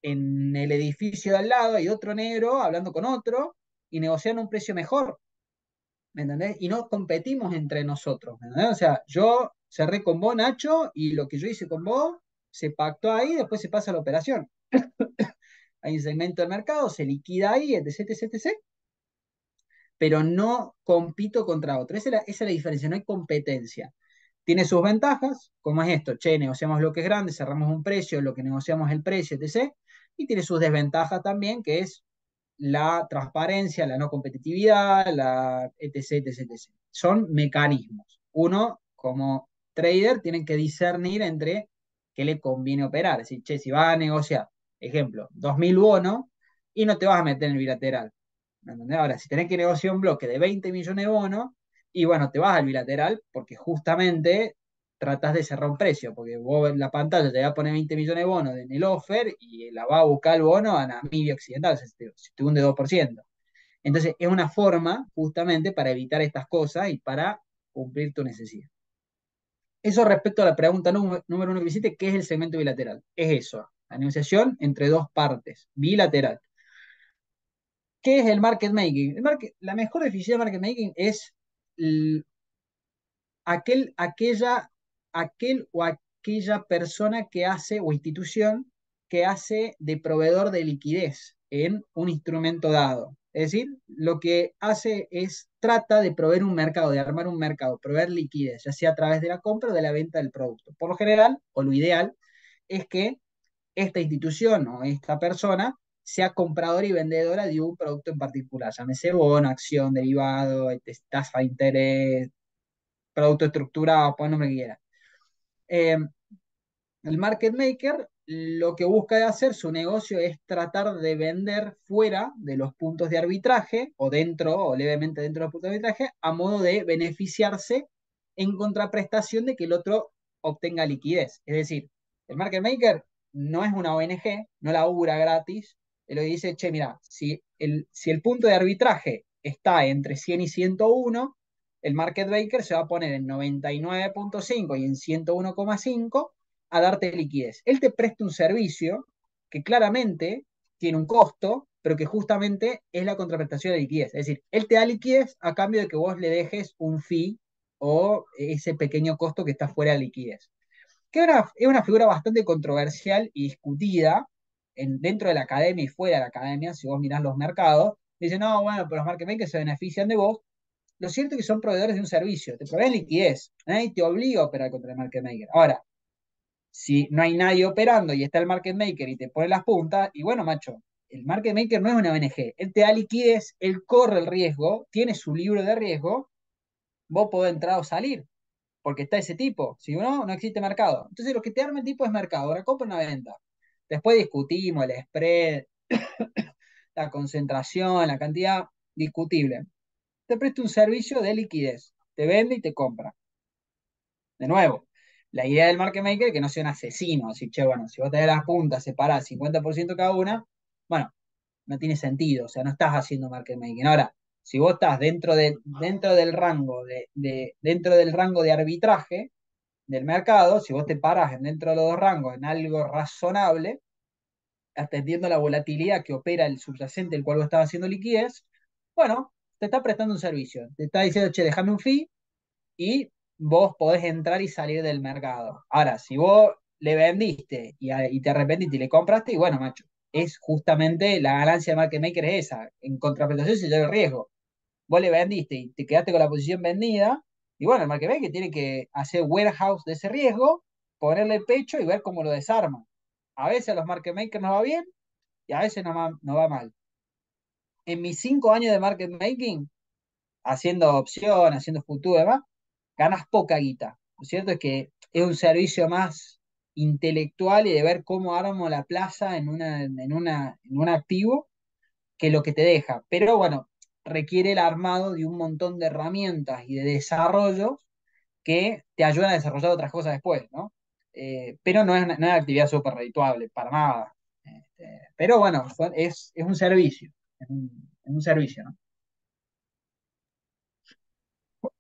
en el edificio de al lado hay otro negro hablando con otro y negociando un precio mejor. ¿Me entendés? Y no competimos entre nosotros. ¿me entendés? O sea, yo cerré con vos, Nacho, y lo que yo hice con vos se pactó ahí, después se pasa a la operación. hay un segmento de mercado, se liquida ahí, etc, etc, etc. Pero no compito contra otro. Esa esa es la diferencia, no hay competencia. Tiene sus ventajas, como es esto, che, negociamos lo que es grande, cerramos un precio, lo que negociamos el precio, etc. Y tiene sus desventajas también, que es la transparencia, la no competitividad, la etc, etc, etc. Son mecanismos. Uno, como trader, tiene que discernir entre qué le conviene operar. Es decir, che, si vas a negociar, ejemplo, 2.000 bonos y no te vas a meter en el bilateral. Ahora, si tenés que negociar un bloque de 20 millones de bonos, y bueno, te vas al bilateral porque justamente tratas de cerrar un precio, porque vos en la pantalla te va a poner 20 millones de bonos en el offer y la va a buscar el bono a Namibia Occidental, si te, si te hunde 2%. Entonces, es una forma justamente para evitar estas cosas y para cumplir tu necesidad. Eso respecto a la pregunta número, uno que hiciste, ¿qué es el segmento bilateral? Es eso, la negociación entre dos partes, bilateral. ¿Qué es el market making? la mejor definición de market making es aquel, aquella, aquel o aquella persona que hace o institución que hace de proveedor de liquidez en un instrumento dado. Es decir, lo que hace es trata de proveer un mercado, de armar un mercado, proveer liquidez, ya sea a través de la compra o de la venta del producto. Por lo general, o lo ideal, es que esta institución o esta persona sea compradora y vendedora de un producto en particular, llámese bono, acción, derivado, tasa de interés, producto estructurado, pon nombre que quiera. Em, el market maker lo que busca hacer su negocio es tratar de vender fuera de los puntos de arbitraje o dentro o levemente dentro de los puntos de arbitraje a modo de beneficiarse en contraprestación de que el otro obtenga liquidez. Es decir, el market maker no es una ONG, no labura gratis, le dice, che, mira, si el, si el punto de arbitraje está entre 100 y 101, el market maker se va a poner en 99.5 y en 101.5 a darte liquidez. Él te presta un servicio que claramente tiene un costo, pero que justamente es la contraprestación de liquidez. Es decir, él te da liquidez a cambio de que vos le dejes un fee o ese pequeño costo que está fuera de liquidez. Que es una figura bastante controversial y discutida, dentro de la academia y fuera de la academia, si vos mirás los mercados, dicen, no, bueno, pero los market makers se benefician de vos. Lo cierto es que son proveedores de un servicio, te proveen liquidez, nadie te obliga a operar contra el market maker. Ahora, si no hay nadie operando y está el market maker y te pone las puntas, y bueno, macho, el market maker no es una ONG, él te da liquidez, él corre el riesgo, tiene su libro de riesgo, vos podés entrar o salir, porque está ese tipo, si no, no existe mercado. Entonces lo que te arma el tipo es mercado, ahora compra una venta. Después discutimos el spread, la concentración, la cantidad, discutible. Te presta un servicio de liquidez, te vende y te compra. De nuevo, la idea del market maker es que no sea un asesino, así, che, bueno, si vos te das las puntas, separás 50% cada una, bueno, no tiene sentido, o sea, no estás haciendo market making. Ahora, si vos estás dentro, de, dentro del rango de, dentro del rango de arbitraje, del mercado, si vos te paras dentro de los dos rangos en algo razonable, atendiendo la volatilidad que opera el subyacente el cual vos estás haciendo liquidez, bueno, te está prestando un servicio. Te está diciendo, che, déjame un fee y vos podés entrar y salir del mercado. Ahora, si vos le vendiste y, te arrepentiste y le compraste, y bueno, macho, es justamente la ganancia de market maker es esa. En contraprestación se lleva el riesgo. Vos le vendiste y te quedaste con la posición vendida, y bueno, el market maker tiene que hacer warehouse de ese riesgo, ponerle pecho y ver cómo lo desarma. A veces a los market makers nos va bien y a veces no va, mal. En mis cinco años de market making, haciendo opciones, haciendo futuro y demás, ganas poca guita. Lo cierto es que es un servicio más intelectual y de ver cómo armo la plaza en, una, en, una, en un activo que lo que te deja. Pero bueno, requiere el armado de un montón de herramientas y de desarrollos que te ayudan a desarrollar otras cosas después, ¿no? Eh, pero no es, una actividad súper redituable, para nada. Este, pero bueno, es, es, un servicio, es un, servicio, ¿no?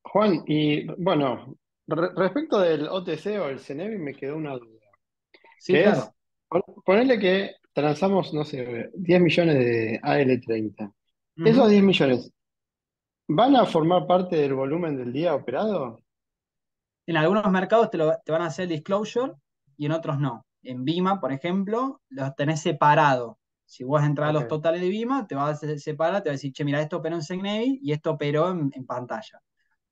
Juan, y bueno, respecto del OTC o el CENEVI me quedó una duda. Sí, claro. ponerle que transamos, no sé, 10 millones de AL30. ¿Esos 10 millones van a formar parte del volumen del día operado? En algunos mercados te, lo, te van a hacer disclosure y en otros no. En Bima, por ejemplo, los tenés separado. Si vos entras a los totales de Bima, te vas a separar, te va a decir, che, mira, esto operó en Segnevi y esto operó en, pantalla.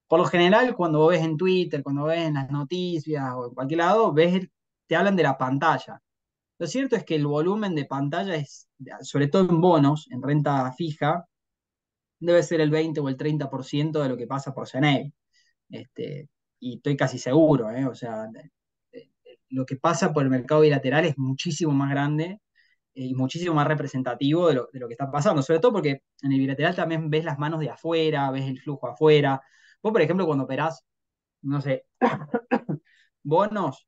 Por lo general, cuando vos ves en Twitter, cuando ves en las noticias o en cualquier lado, ves, te hablan de la pantalla. Lo cierto es que el volumen de pantalla es, sobre todo en bonos, en renta fija, debe ser el 20 o el 30% de lo que pasa por CNE. Este, y estoy casi seguro, ¿eh? o sea, lo que pasa por el mercado bilateral es muchísimo más grande eh, y muchísimo más representativo de lo, que está pasando, sobre todo porque en el bilateral también ves las manos de afuera, ves el flujo afuera. Vos, por ejemplo, cuando operás, no sé, bonos,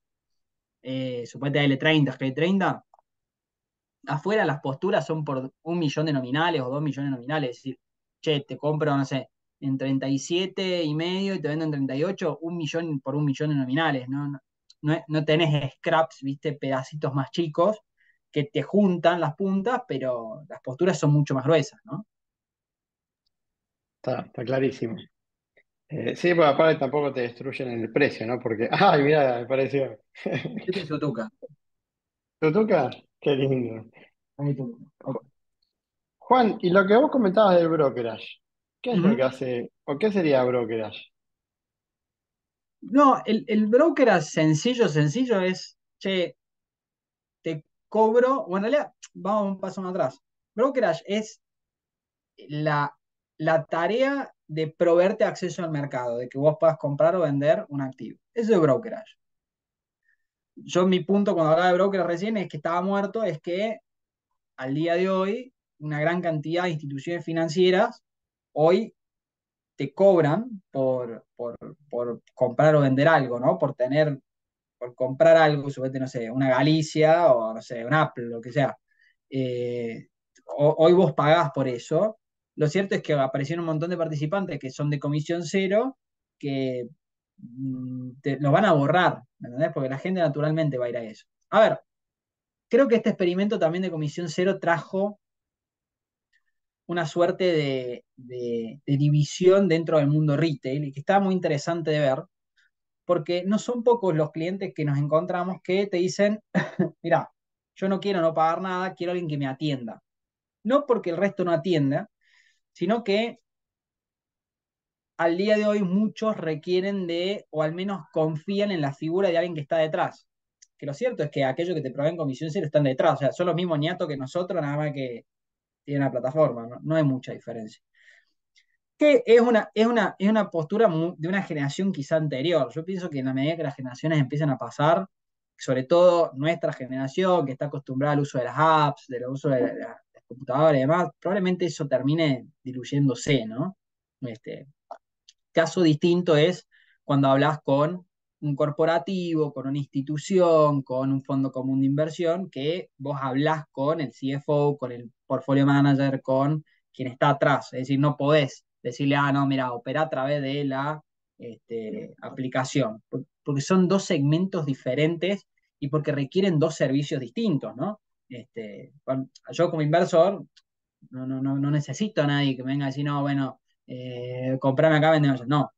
eh, suponete L30, G30, afuera las posturas son por un millón de nominales o dos millones de nominales, es decir, che, te compro, no sé, en 37 y medio y te vendo en 38, un millón por un millón de nominales, ¿no? No, tenés scraps, viste, pedacitos más chicos que te juntan las puntas, pero las posturas son mucho más gruesas, ¿no? Está, está clarísimo. Eh, sí, pues aparte tampoco te destruyen el precio, ¿no? Porque, ay, mira, me pareció. Este es Sutuca. ¿Sutuca? Qué lindo. Juan, y lo que vos comentabas del brokerage, ¿qué es lo que hace, o qué sería brokerage? No, el, el brokerage sencillo, sencillo es, che, te cobro, bueno, vamos un paso más atrás. Brokerage es la, la tarea de proveerte acceso al mercado, de que vos puedas comprar o vender un activo. Eso es brokerage. Yo mi punto cuando hablaba de brokerage recién es que estaba muerto, es que al día de hoy una gran cantidad de instituciones financieras hoy te cobran por, por, comprar o vender algo, ¿no? Por tener, por comprar algo, suponete, no sé, una Galicia o, no sé, un Apple, lo que sea. Eh, hoy vos pagás por eso. Lo cierto es que aparecieron un montón de participantes que son de comisión cero, que mm, te, lo van a borrar, ¿me entendés? Porque la gente naturalmente va a ir a eso. A ver, creo que este experimento también de comisión cero trajo una suerte de, división dentro del mundo retail y que está muy interesante de ver, porque no son pocos los clientes que nos encontramos que te dicen, mira, yo no quiero no pagar nada, quiero alguien que me atienda. No porque el resto no atienda, sino que al día de hoy muchos requieren de, o al menos confían en la figura de alguien que está detrás. Que lo cierto es que aquellos que te proveen comisión cero están detrás, o sea, son los mismos ñatos que nosotros, nada más que tiene una plataforma, no, hay mucha diferencia. Que es una, es una, es una postura de una generación quizá anterior. Yo pienso que en la medida que las generaciones empiezan a pasar, sobre todo nuestra generación que está acostumbrada al uso de las apps, del uso de las computadoras y demás, probablemente eso termine diluyéndose, ¿no? Este, caso distinto es cuando hablas con un corporativo, con una institución, con un fondo común de inversión, que vos hablas con el CFO, con el portfolio manager, con quien está atrás. Es decir, no podés decirle, ah, no, mira, opera a través de la este, aplicación. porque son dos segmentos diferentes y porque requieren dos servicios distintos, ¿no? Este, yo como inversor no, no, no, necesito a nadie que venga a decir, no, bueno, eh, comprame acá, vendeme No,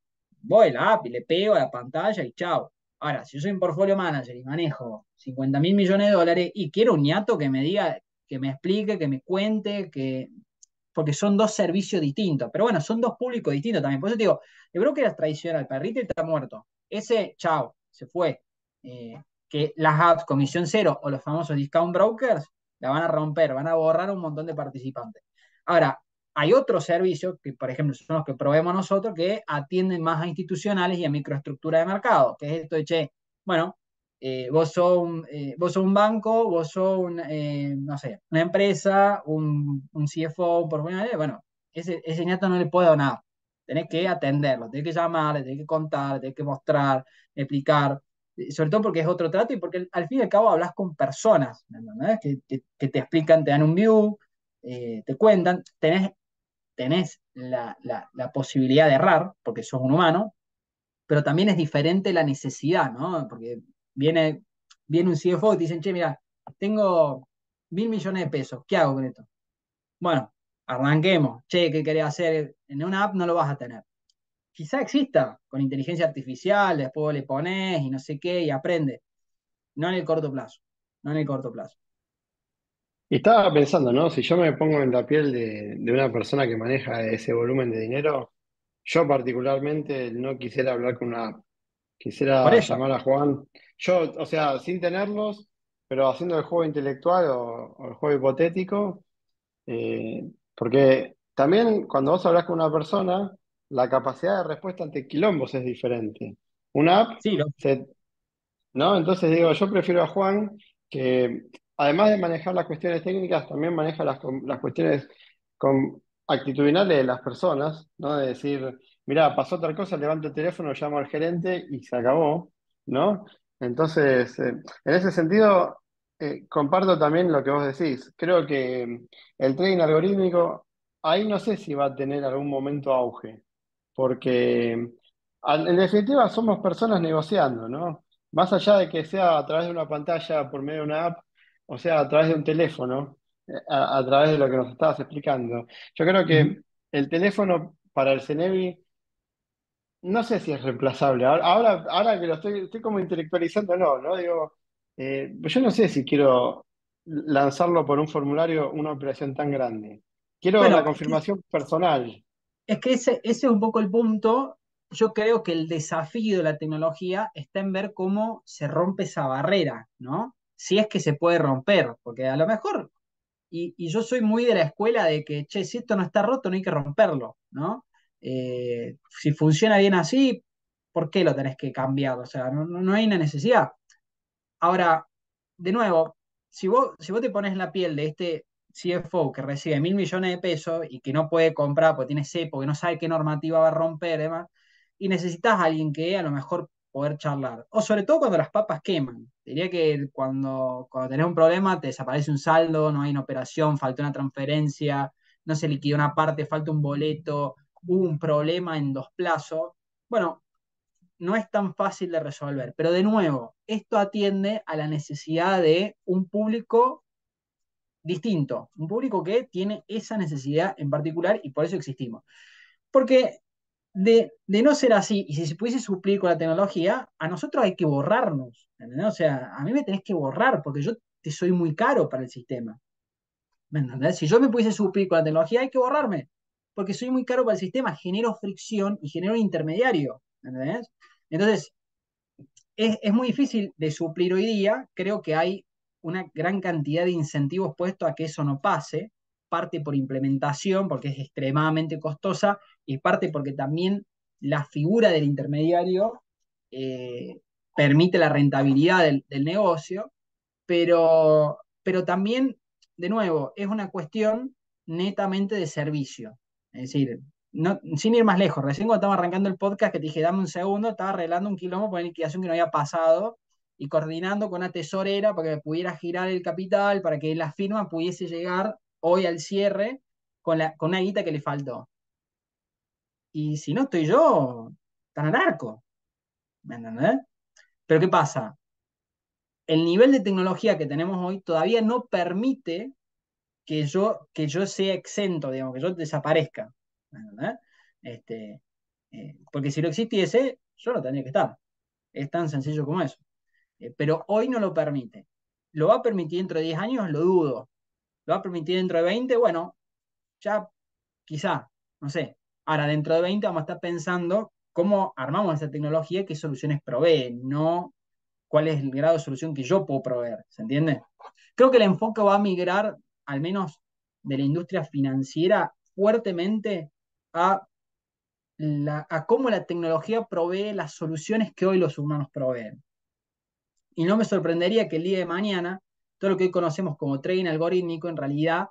voy la app y le pego a la pantalla y chao. Ahora, si yo soy un portfolio manager y manejo 50 mil millones de dólares y quiero un ñato que me diga, que me explique, que me cuente, que porque son dos servicios distintos. Pero bueno, son dos públicos distintos también. Por eso te digo, el broker es tradicional, el perrito está muerto. Ese, chao, se fue. Eh, que las apps comisión cero o los famosos discount brokers la van a romper, van a borrar un montón de participantes. Ahora, hay otros servicios que, por ejemplo, son los que probemos nosotros, que atienden más a institucionales y a microestructura de mercado, que es esto de, che, bueno, eh, vos, sos un, eh, vos sos un banco, vos sos, eh, no sé, una empresa, un, un CFO, por bueno, ese, ese no le puedo nada. Tenés que atenderlo, tenés que llamarle, tenés que contar, tenés que mostrar, explicar sobre todo porque es otro trato y porque al fin y al cabo hablas con personas, que, que, te explican, te dan un view, te cuentan, tenés tenés la, posibilidad de errar, porque sos un humano, pero también es diferente la necesidad, ¿no? Porque viene, viene un CFO y te dicen, che, mira, tengo mil millones de pesos, ¿qué hago con esto? Bueno, arranquemos, che, ¿qué querés hacer? En una app no lo vas a tener. Quizá exista con inteligencia artificial, después le pones y no sé qué y aprende. No en el corto plazo, no en el corto plazo. Y estaba pensando, ¿no? Si yo me pongo en la piel de, una persona que maneja ese volumen de dinero, yo particularmente no quisiera hablar con una Quisiera llamar a Juan. Yo, o sea, sin tenerlos, pero haciendo el juego intelectual o, el juego hipotético, eh, porque también cuando vos hablas con una persona, la capacidad de respuesta ante quilombos es diferente. Una app, Sí, ¿no? Entonces digo, yo prefiero a Juan que además de manejar las cuestiones técnicas, también maneja las, cuestiones con, actitudinales de las personas, ¿no? De decir, mira, pasó otra cosa, levanto el teléfono, llamo al gerente y se acabó, ¿no? Entonces, eh, en ese sentido, eh, comparto también lo que vos decís. Creo que el trading algorítmico, ahí no sé si va a tener algún momento auge, porque en definitiva somos personas negociando, ¿no? Más allá de que sea a través de una pantalla por medio de una app, o sea, a través de un teléfono, eh, a, través de lo que nos estabas explicando. Yo creo que el teléfono para el CENEVI, no sé si es reemplazable. Ahora, ahora, que lo estoy, estoy como intelectualizando, no, ¿no? Digo, eh, yo no sé si quiero lanzarlo por un formulario, una operación tan grande. Quiero la confirmación personal. Es que ese, ese es un poco el punto yo creo que el desafío de la tecnología está en ver cómo se rompe esa barrera, ¿no? Si es que se puede romper, porque a lo mejor, y, yo soy muy de la escuela de que, che, si esto no está roto, no hay que romperlo, ¿no? Eh, si funciona bien así, ¿por qué lo tenés que cambiar? O sea, no, hay una necesidad. Ahora, de nuevo, si vos, si vos te pones la piel de este CFO que recibe mil millones de pesos y que no puede comprar porque tiene cepo, que no sabe qué normativa va a romper, y necesitas a alguien que a lo mejor poder charlar. O sobre todo cuando las papas queman. Diría que cuando, cuando tenés un problema te desaparece un saldo, no hay una operación, falta una transferencia, no se liquidó una parte, falta un boleto, hubo un problema en dos plazos. Bueno, no es tan fácil de resolver. Pero de nuevo, esto atiende a la necesidad de un público distinto, un público que tiene esa necesidad en particular y por eso existimos. Porque de, no ser así, y si se pudiese suplir con la tecnología, a nosotros hay que borrarnos. O sea, a mí me tenés que borrar porque yo te soy muy caro para el sistema. ¿Me entendés? Si yo me pudiese suplir con la tecnología, hay que borrarme. Porque soy muy caro para el sistema, genero fricción y genero intermediario. ¿Entendés? Entonces, es, es muy difícil de suplir hoy día. Creo que hay una gran cantidad de incentivos puestos a que eso no pase parte por implementación, porque es extremadamente costosa, y parte porque también la figura del intermediario eh, permite la rentabilidad del, negocio, pero, pero también, de nuevo, es una cuestión netamente de servicio. Es decir, no, sin ir más lejos, recién cuando estaba arrancando el podcast, que te dije, dame un segundo, estaba arreglando un quilombo por la liquidación que no había pasado y coordinando con una tesorera para que pudiera girar el capital, para que la firma pudiese llegar hoy al cierre con, la, con una guita que le faltó. Y si no estoy yo, tan al arco. ¿Me entendés? Pero ¿qué pasa? El nivel de tecnología que tenemos hoy todavía no permite que yo, que yo sea exento, digamos, que yo desaparezca. Este, eh, porque si lo existiese, yo no tendría que estar. Es tan sencillo como eso. Eh, pero hoy no lo permite. ¿Lo va a permitir dentro de 10 años? Lo dudo. ¿Lo va a permitir dentro de 20? Bueno, ya quizá, no sé. Ahora, dentro de 20 vamos a estar pensando cómo armamos esa tecnología, qué soluciones provee, no cuál es el grado de solución que yo puedo proveer. ¿Se entiende? Creo que el enfoque va a migrar, al menos de la industria financiera, fuertemente a, a cómo la tecnología provee las soluciones que hoy los humanos proveen. Y no me sorprendería que el día de mañana todo lo que hoy conocemos como trading algorítmico en realidad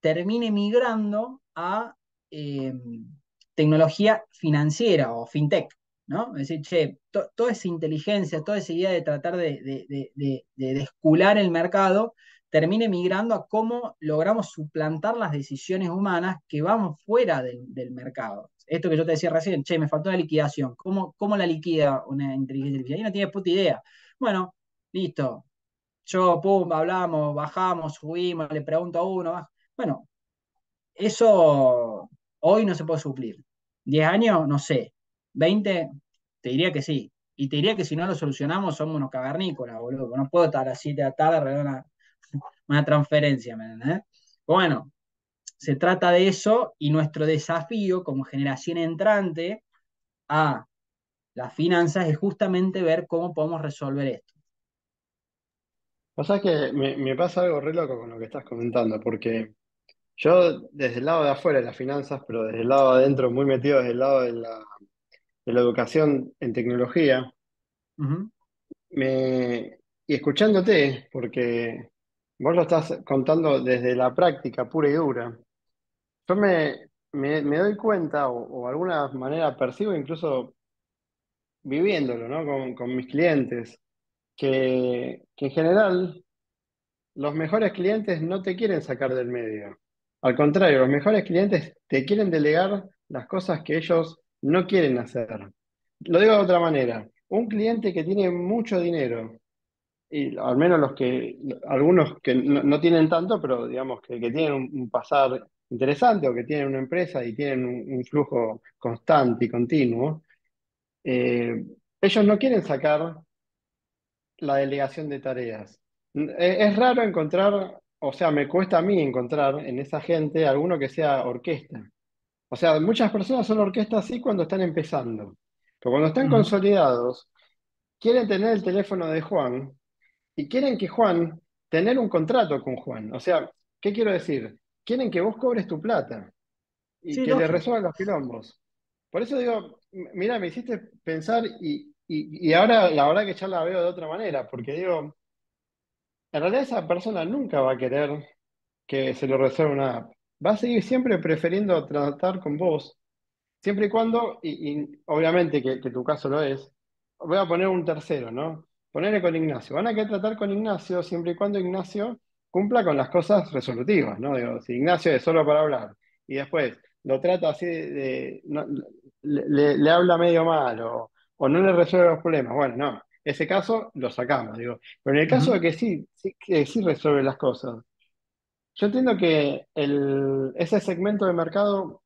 termine migrando a em, tecnología financiera o fintech, ¿no? Es decir, che, toda esa inteligencia, toda esa idea de tratar de, de, descular el mercado, termine migrando a cómo logramos suplantar las decisiones humanas que van fuera del, mercado. Esto que yo te decía recién, che, me faltó la liquidación. ¿Cómo, la liquida una inteligencia artificial? Y no tiene puta idea. Bueno, listo. Yo, pum, hablamos, bajamos, subimos, le pregunto a uno. Bueno, eso hoy no se puede suplir. ¿10 años? No sé. ¿20? Te diría que sí. Y te diría que si no lo solucionamos somos unos cavernícolas, boludo. No puedo estar a las 7 de la tarde una, una transferencia, ¿me entiendes? Bueno, se trata de eso y nuestro desafío como generación entrante a las finanzas es justamente ver cómo podemos resolver esto. Sea que me, pasa algo re loco con lo que estás comentando, porque yo desde el lado de afuera de las finanzas, pero desde el lado de adentro, muy metido desde el lado de la, educación en tecnología, me, y escuchándote, porque vos lo estás contando desde la práctica pura y dura, yo me, doy cuenta, o, de alguna manera percibo incluso viviéndolo, ¿no? Con, con mis clientes que, en general los mejores clientes no te quieren sacar del medio. Al contrario, los mejores clientes te quieren delegar las cosas que ellos no quieren hacer. Lo digo de otra manera, un cliente que tiene mucho dinero, y al menos los que, algunos que no, tienen tanto, pero digamos que, tienen un, pasar interesante o que tienen una empresa y tienen un, flujo constante y continuo, eh, ellos no quieren sacar la delegación de tareas. E, es raro encontrar, o sea, me cuesta a mí encontrar en esa gente alguno que sea orquesta. O sea, muchas personas son orquestas así cuando están empezando. Pero cuando están consolidados, quieren tener el teléfono de Juan y quieren que Juan, tener un contrato con Juan. O sea, ¿qué quiero decir? Quieren que vos cobres tu plata y que le resuelvan los quilombos. Por eso digo, mira, me hiciste pensar y, y, ahora la verdad que ya la veo de otra manera, porque digo, en realidad esa persona nunca va a querer que se lo resuelva una app. Va a seguir siempre prefiriendo tratar con vos, siempre y cuando, y, obviamente que, tu caso lo es, voy a poner un tercero, ¿no? Ponerle con Ignacio. Van a querer tratar con Ignacio siempre y cuando Ignacio cumpla con las cosas resolutivas, ¿no? Si Ignacio es solo para hablar y después lo trata así de, le, habla medio mal o no le resuelve los problemas. Bueno, no, ese caso lo sacamos, digo. Pero en el caso de que sí, sí, que sí resuelve las cosas, yo entiendo que el, ese segmento de mercado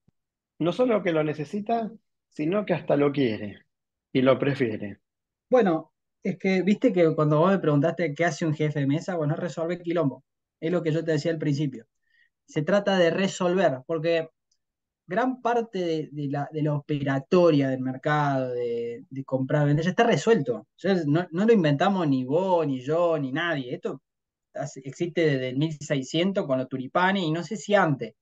no solo que lo necesita, sino que hasta lo quiere y lo prefiere. Bueno, es que viste que cuando vos me preguntaste qué hace un jefe de mesa, bueno, resolver quilombo. Es lo que yo te decía al principio. Se trata de resolver, porque gran parte de, la, operatoria del mercado, de, comprar, vender, ya está resuelto. no, lo inventamos ni vos, ni yo, ni nadie. Esto existe desde el 1600 con los tulipanes y no sé si antes.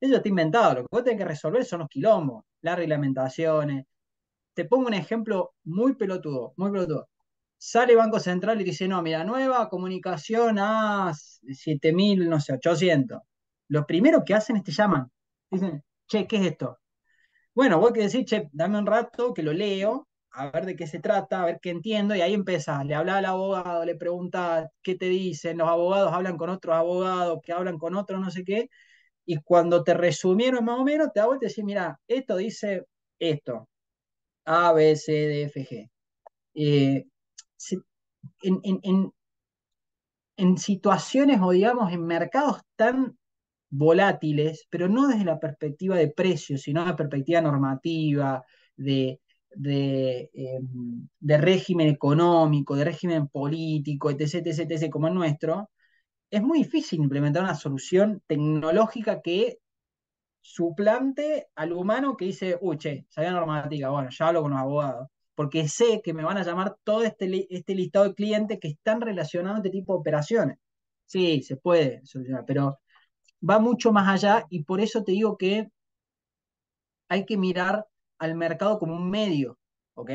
Eso está inventado. Lo que vos tenés que resolver son los quilombos, las reglamentaciones. Te pongo un ejemplo muy pelotudo, muy pelotudo. Sale Banco Central y dice, no, mira, nueva comunicación a 7000, no sé, 800. Lo primero que hacen es te llaman. Dicen, che, ¿qué es esto? Bueno, vos que decir, che, dame un rato que lo leo, a ver de qué se trata, a ver qué entiendo, y ahí empezás, le habla al abogado, le pregunta qué te dicen, los abogados hablan con otros abogados, que hablan con otros, no sé qué, y cuando te resumieron más o menos, te da y decís, mira, esto dice esto, A, B, C, D, F, G. Eh, en, en situaciones o digamos en mercados tan volátiles, pero no desde la perspectiva de precios, sino desde la perspectiva normativa, de, em, de, régimen económico, de régimen político, etc., etc., como el nuestro, es muy difícil implementar una solución tecnológica que suplante al humano que dice, uy, che, sabía normativa, bueno, ya hablo con los abogados, porque sé que me van a llamar todo este, este listado de clientes que están relacionados a este tipo de operaciones. Sí, se puede solucionar, pero va mucho más allá y por eso te digo que hay que mirar al mercado como un medio, ¿ok?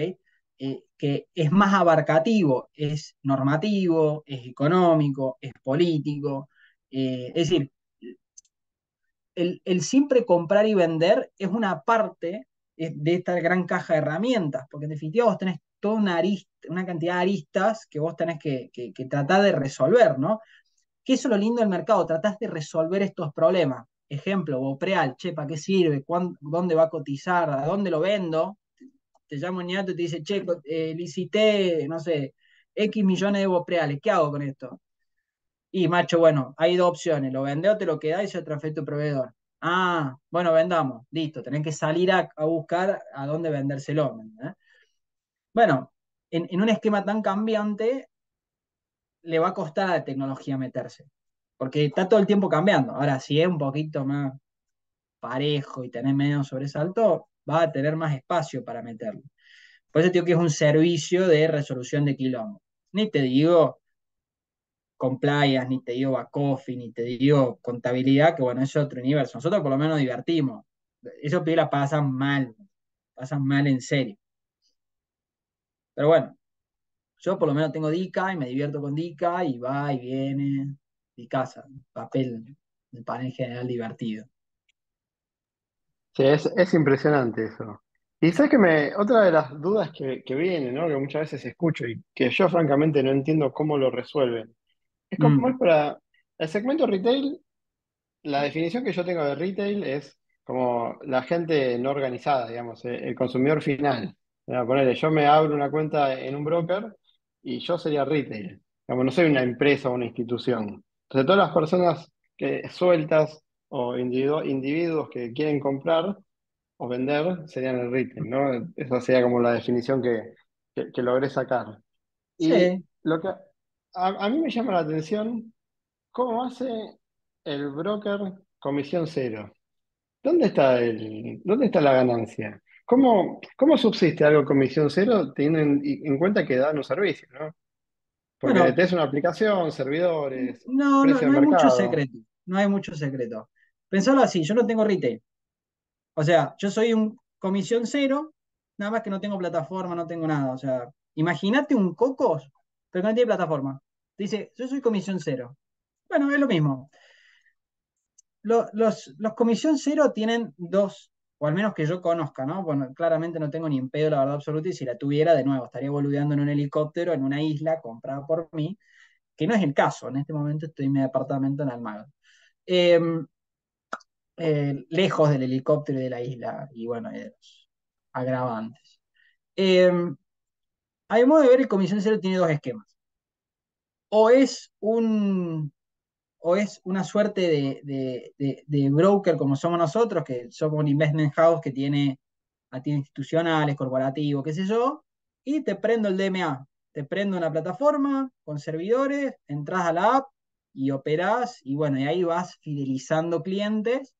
Eh, que es más abarcativo, es normativo, es económico, es político. Eh, es decir, el, siempre comprar y vender es una parte de esta gran caja de herramientas, porque en definitiva vos tenés toda una, una cantidad de aristas que vos tenés que, que tratar de resolver, ¿no? ¿Qué es lo lindo del mercado? Tratás de resolver estos problemas. Ejemplo, Bopreal, che, ¿para qué sirve? ¿Dónde va a cotizar? ¿A dónde lo vendo? Te llama un ñato y te dice, che, eh, licité, no sé, X millones de Bopreales, ¿qué hago con esto? Y macho, bueno, hay dos opciones, lo vende o te lo queda y se transfiere tu proveedor. Ah, bueno, vendamos, listo, tenés que salir a, buscar a dónde vendérselo. Bueno, en, en, un esquema tan cambiante, le va a costar a la tecnología meterse, porque está todo el tiempo cambiando. Ahora, si es un poquito más parejo y tener menos sobresalto, va a tener más espacio para meterlo. Por eso digo que es un servicio de resolución de kilómetros. Ni te digo compliance, ni te digo back office, ni te digo contabilidad, que bueno, es otro universo. Nosotros por lo menos divertimos. Esos la pasan mal, pasan mal en serio. Pero bueno, yo por lo menos tengo Dica y me divierto con Dica y va y viene. Mi casa, papel de panel general divertido. Sí, es, impresionante eso. Y sabes que me, otra de las dudas que, que vienen, ¿no? que muchas veces escucho y que yo francamente no entiendo cómo lo resuelven, es como mm. es para el segmento retail, la definición que yo tengo de retail es como la gente no organizada, digamos, el, consumidor final. Ponerle, yo me abro una cuenta en un broker y yo sería retail. no soy una empresa o una institución. Entonces, todas las personas que, sueltas o individuos que quieren comprar o vender serían el retail, ¿no? Esa sería como la definición que, que, logré sacar. Y lo que a, mí me llama la atención, ¿cómo hace el broker comisión cero? ¿Dónde está el, dónde está la ganancia? ¿Cómo, cómo subsiste algo comisión cero teniendo en, cuenta que dan un servicio, ¿no? Porque bueno, tenés una aplicación, servidores, no, no, no hay mucho secreto. No hay mucho secreto. Pensalo así, yo no tengo retail. O sea, yo soy un comisión cero, nada más que no tengo plataforma, no tengo nada. O sea, imagínate un cocos, pero que no tiene plataforma. Dice, yo soy comisión cero. Bueno, es lo mismo. Los, los, los comisión cero tienen dos o al menos que yo conozca, ¿no? Bueno, claramente no tengo ni en pedo la verdad absoluta y si la tuviera, de nuevo, estaría boludeando en un helicóptero en una isla comprada por mí, que no es el caso, en este momento estoy en mi departamento en Almagro. Em, eh, lejos del helicóptero y de la isla, y bueno, de los agravantes. Eh, a modo de ver, el Comisión Cero tiene dos esquemas. O es un o es una suerte de, broker como somos nosotros, que somos un investment house que tiene actividades institucionales, corporativos, qué sé yo, y te prendo el DMA, te prendo una plataforma con servidores, entras a la app y operás, y bueno, y ahí vas fidelizando clientes.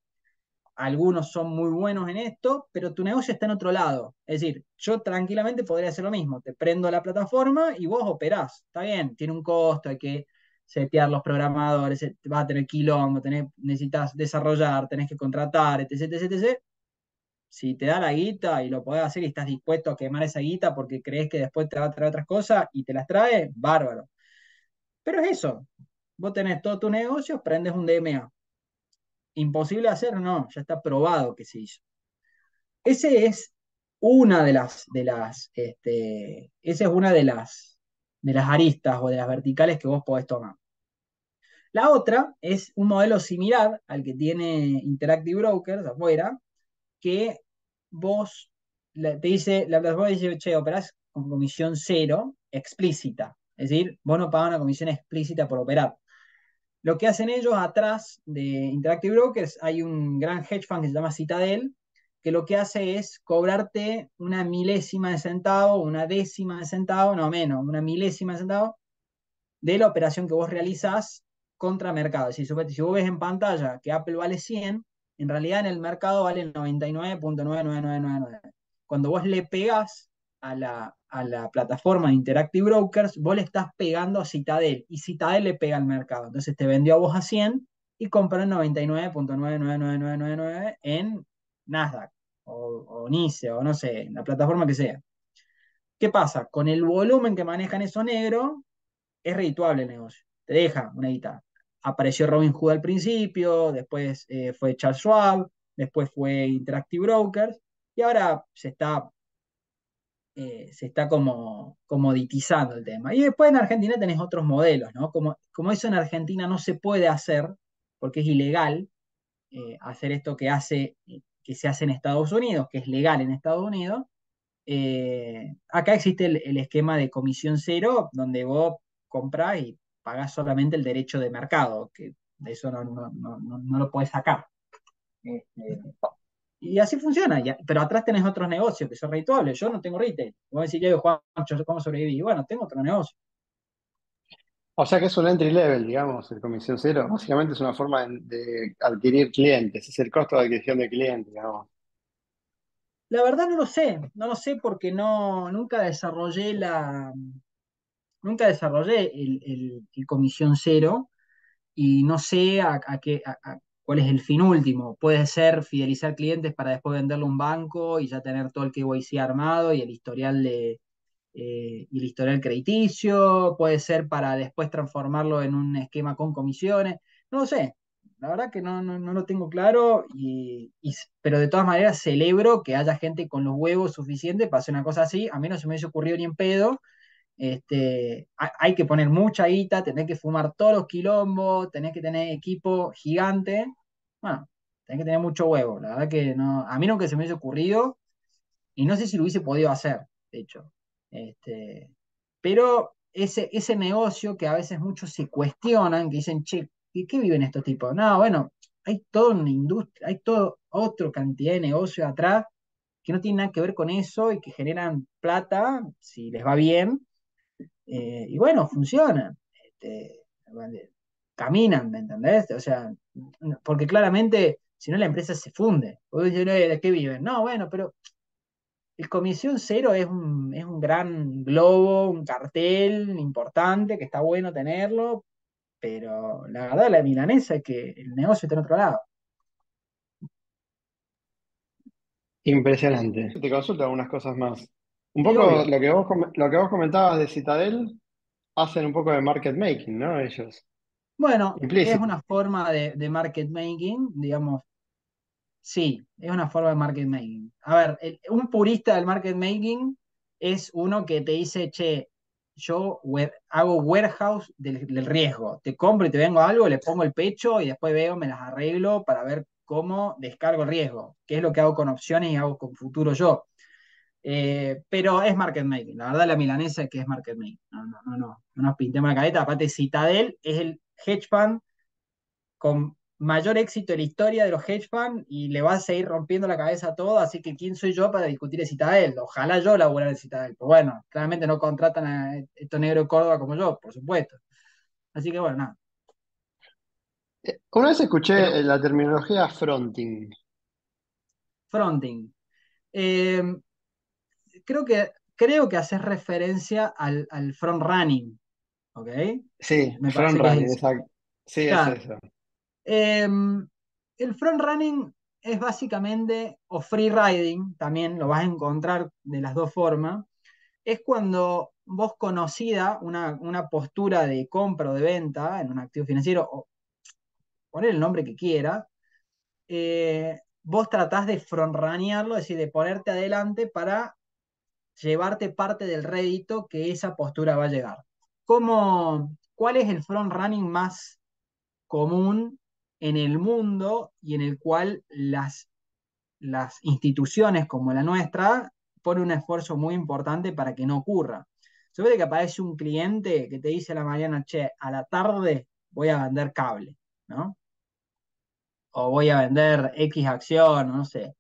Algunos son muy buenos en esto, pero tu negocio está en otro lado. Es decir, yo tranquilamente podría hacer lo mismo. Te prendo la plataforma y vos operás. Está bien, tiene un costo, hay que setear los programadores, eh, vas a tener quilombo, necesitas desarrollar, tenés que contratar, etc, etc, etc. Si te da la guita y lo podés hacer y estás dispuesto a quemar esa guita porque crees que después te va a traer otras cosas y te las trae, bárbaro. Pero es eso. Vos tenés todo tu negocio, prendes un DMA. Imposible hacer, no, ya está probado que se hizo. Ese es una de las, de las, este, esa es una de las de las aristas o de las verticales que vos podés tomar. La otra es un modelo similar al que tiene Interactive Brokers afuera, que vos te dice, la plataforma dice, che, operás con comisión cero explícita. Es decir, vos no pagas una comisión explícita por operar. Lo que hacen ellos atrás de Interactive Brokers, hay un gran hedge fund que se llama Citadel, que lo que hace es cobrarte una milésima de centavo, una décima de centavo, no menos, una milésima de centavo de la operación que vos realizás contra mercado. Si, si vos ves en pantalla que Apple vale 100, en realidad en el mercado vale 99.99999. Cuando vos le pegás a la, a la plataforma de Interactive Brokers, vos le estás pegando a Citadel y Citadel le pega al mercado. Entonces te vendió a vos a 100 y compró en 99.99999 en Nasdaq o, o NICE o no sé, la plataforma que sea. ¿Qué pasa? Con el volumen que manejan eso negro, es redituable el negocio. Te deja una guita. Apareció Robin Hood al principio, después eh, fue Charles Schwab, después fue Interactive Brokers, y ahora se está eh, se está como comoditizando el tema. Y después en Argentina tenés otros modelos, ¿no? Como, como eso en Argentina no se puede hacer, porque es ilegal eh, hacer esto que, hace, que se hace en Estados Unidos, que es legal en Estados Unidos, eh, acá existe el, esquema de comisión cero, donde vos compras y pagás solamente el derecho de mercado, que de eso no, no, no, no lo puedes sacar. Este, y así funciona, pero atrás tenés otros negocios que son redituables. Yo no tengo retail. Vos decís, yo, Juan, ¿cómo sobreviví? Bueno, tengo otro negocio. O sea que es un entry level, digamos, el comisión cero. Básicamente es una forma de, adquirir clientes, es el costo de adquisición de clientes, digamos. La verdad no lo sé, no lo sé porque no, nunca desarrollé la, nunca desarrollé el, comisión cero y no sé a, qué, cuál es el fin último. Puede ser fidelizar clientes para después venderle a un banco y ya tener todo el KYC armado y el historial de eh, y el historial crediticio, puede ser para después transformarlo en un esquema con comisiones, no lo sé, la verdad que no, no, lo tengo claro, y, pero de todas maneras celebro que haya gente con los huevos suficientes para hacer una cosa así, a mí no se me hubiese ocurrido ni en pedo, este, hay que poner mucha guita, tenés que fumar todos los quilombos, tenés que tener equipo gigante. Bueno, tenés que tener mucho huevo. La verdad que no, a mí nunca se me hubiese ocurrido y no sé si lo hubiese podido hacer, de hecho. Este, pero ese, ese negocio que a veces muchos se cuestionan, que dicen, che, ¿y qué viven estos tipos? No, bueno, hay toda una industria, hay toda otra cantidad de negocio atrás que no tienen nada que ver con eso y que generan plata, si les va bien, eh, y bueno, funcionan. Este, caminan, ¿me entendés? O sea, porque claramente, si no la empresa se funde. ¿de qué viven? No, bueno, pero el comisión cero es un, es un gran globo, un cartel importante, que está bueno tenerlo, pero la verdad la milanesa es que el negocio está en otro lado. Impresionante. Te consulto algunas cosas más. Un poco lo que, vos, lo que vos comentabas de Citadel, hacen un poco de market making, ¿no? Ellos. Bueno, es una forma de, market making, digamos. Sí, es una forma de market making. A ver, un purista del market making es uno que te dice, che, yo hago warehouse del, riesgo. Te compro y te vengo algo, le pongo el pecho y después veo, me las arreglo para ver cómo descargo el riesgo, qué es lo que hago con opciones y hago con futuro yo. Eh, pero es market making, la verdad la milanesa es que es market making. No, no, no, no, no nos pintemos la cabeza. Aparte, Citadel es el hedge fund con mayor éxito en la historia de los hedge funds y le va a seguir rompiendo la cabeza a todo, así que ¿quién soy yo para discutir el Citadel? Ojalá yo laburara el Citadel, pero bueno, claramente no contratan a estos negros de Córdoba como yo, por supuesto. Así que bueno, nada. Eh, una vez escuché la terminología fronting. Fronting. Eh, creo que, creo que haces referencia al, front running, ¿ok? Sí, front running, exacto. Sí, es eso. Em, el front running es básicamente, o free riding, también lo vas a encontrar de las dos formas, es cuando vos conocida una, postura de compra o de venta en un activo financiero, o poner el nombre que quieras, eh, vos tratás de frontranearlo, es decir, de ponerte adelante para llevarte parte del rédito que esa postura va a llegar. ¿Cómo, ¿Cuál es el front running más común en el mundo y en el cual las, las instituciones como la nuestra pone un esfuerzo muy importante para que no ocurra. Ve que aparece un cliente que te dice a la mañana, che, a la tarde voy a vender cable, ¿no? O voy a vender X acción, no sé.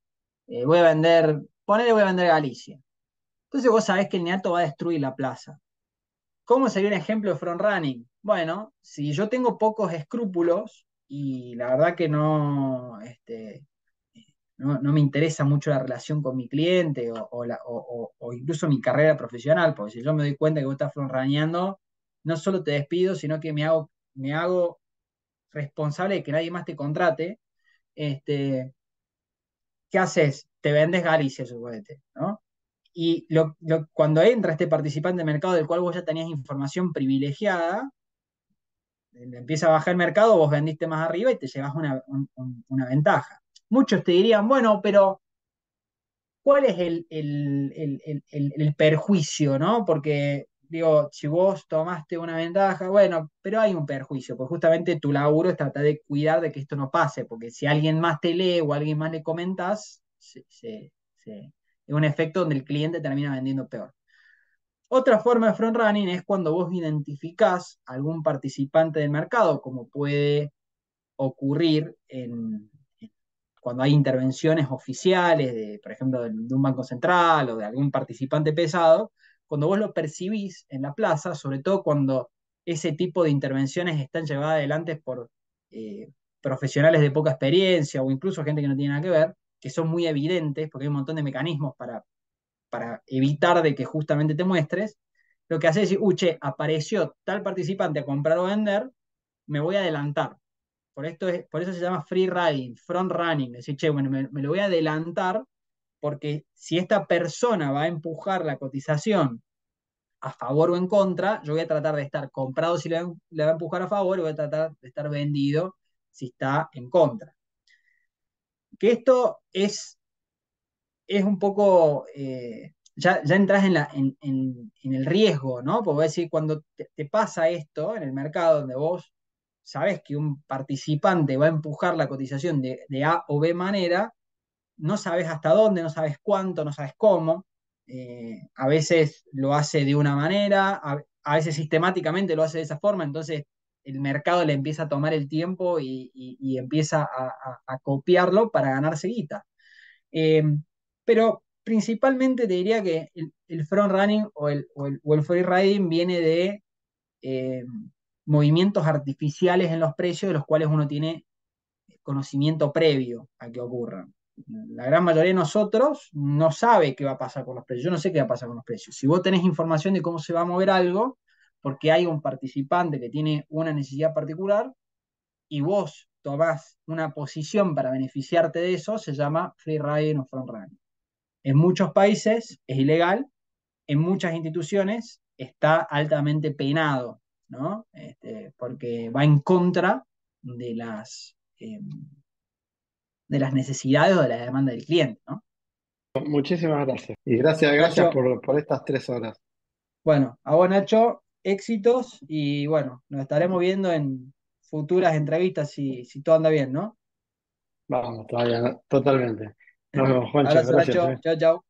Eh, voy a vender, ponele voy a vender Galicia. Entonces vos sabés que el neato va a destruir la plaza. ¿Cómo sería un ejemplo de front running? Bueno, si yo tengo pocos escrúpulos y la verdad que no, este, no, me interesa mucho la relación con mi cliente o, incluso mi carrera profesional, porque si yo me doy cuenta que vos estás running, no solo te despido, sino que me hago, me hago responsable de que nadie más te contrate. Este, ¿Qué haces? Te vendes Galicia, suponete, ¿no? Y cuando entra este participante de mercado del cual vos ya tenías información privilegiada, empieza a bajar el mercado, vos vendiste más arriba y te llevas una, ventaja. Muchos te dirían, bueno, pero ¿cuál es el, el, perjuicio, no? Porque, digo, si vos tomaste una ventaja, bueno, pero hay un perjuicio, porque justamente tu laburo es tratar de cuidar de que esto no pase, porque si alguien más te lee o alguien más le comentas, es un efecto donde el cliente termina vendiendo peor. Otra forma de front running es cuando vos identificás algún participante del mercado, como puede ocurrir en, cuando hay intervenciones oficiales, de, por ejemplo, de, un banco central o de algún participante pesado, cuando vos lo percibís en la plaza, sobre todo cuando ese tipo de intervenciones están llevadas adelante por eh, profesionales de poca experiencia o incluso gente que no tiene nada que ver, que son muy evidentes, porque hay un montón de mecanismos para, para evitar de que justamente te muestres, lo que hace es decir, uche, apareció tal participante a comprar o vender, me voy a adelantar. Por, esto es, por eso se llama free riding, front running. Es decir, che, bueno, me, lo voy a adelantar porque si esta persona va a empujar la cotización a favor o en contra, yo voy a tratar de estar comprado si le va, le va a empujar a favor y voy a tratar de estar vendido si está en contra que esto es, es un poco, eh, ya, entras en, la, en, el riesgo, ¿no? Porque decir, cuando te, pasa esto en el mercado donde vos sabes que un participante va a empujar la cotización de, A o B manera, no sabes hasta dónde, no sabes cuánto, no sabes cómo. Eh, a veces lo hace de una manera, a, a, veces sistemáticamente lo hace de esa forma, entonces el mercado le empieza a tomar el tiempo y, empieza a, copiarlo para ganarse guita. Eh, pero principalmente te diría que el, front running o el, free riding viene de eh, movimientos artificiales en los precios de los cuales uno tiene conocimiento previo a que ocurran. La gran mayoría de nosotros no sabe qué va a pasar con los precios. Yo no sé qué va a pasar con los precios. Si vos tenés información de cómo se va a mover algo, porque hay un participante que tiene una necesidad particular y vos tomás una posición para beneficiarte de eso, se llama free riding o front running. En muchos países es ilegal, en muchas instituciones está altamente penado, ¿no? Este, porque va en contra de las, em, de las necesidades o de la demanda del cliente, ¿no? Muchísimas gracias. Y gracias, gracias por, por estas tres horas. Bueno, a vos Nacho, éxitos y bueno, nos estaremos viendo en futuras entrevistas si, si todo anda bien, ¿no? Vamos, todavía, totalmente. Nos vemos, Juancho. Gracias. chao, chao.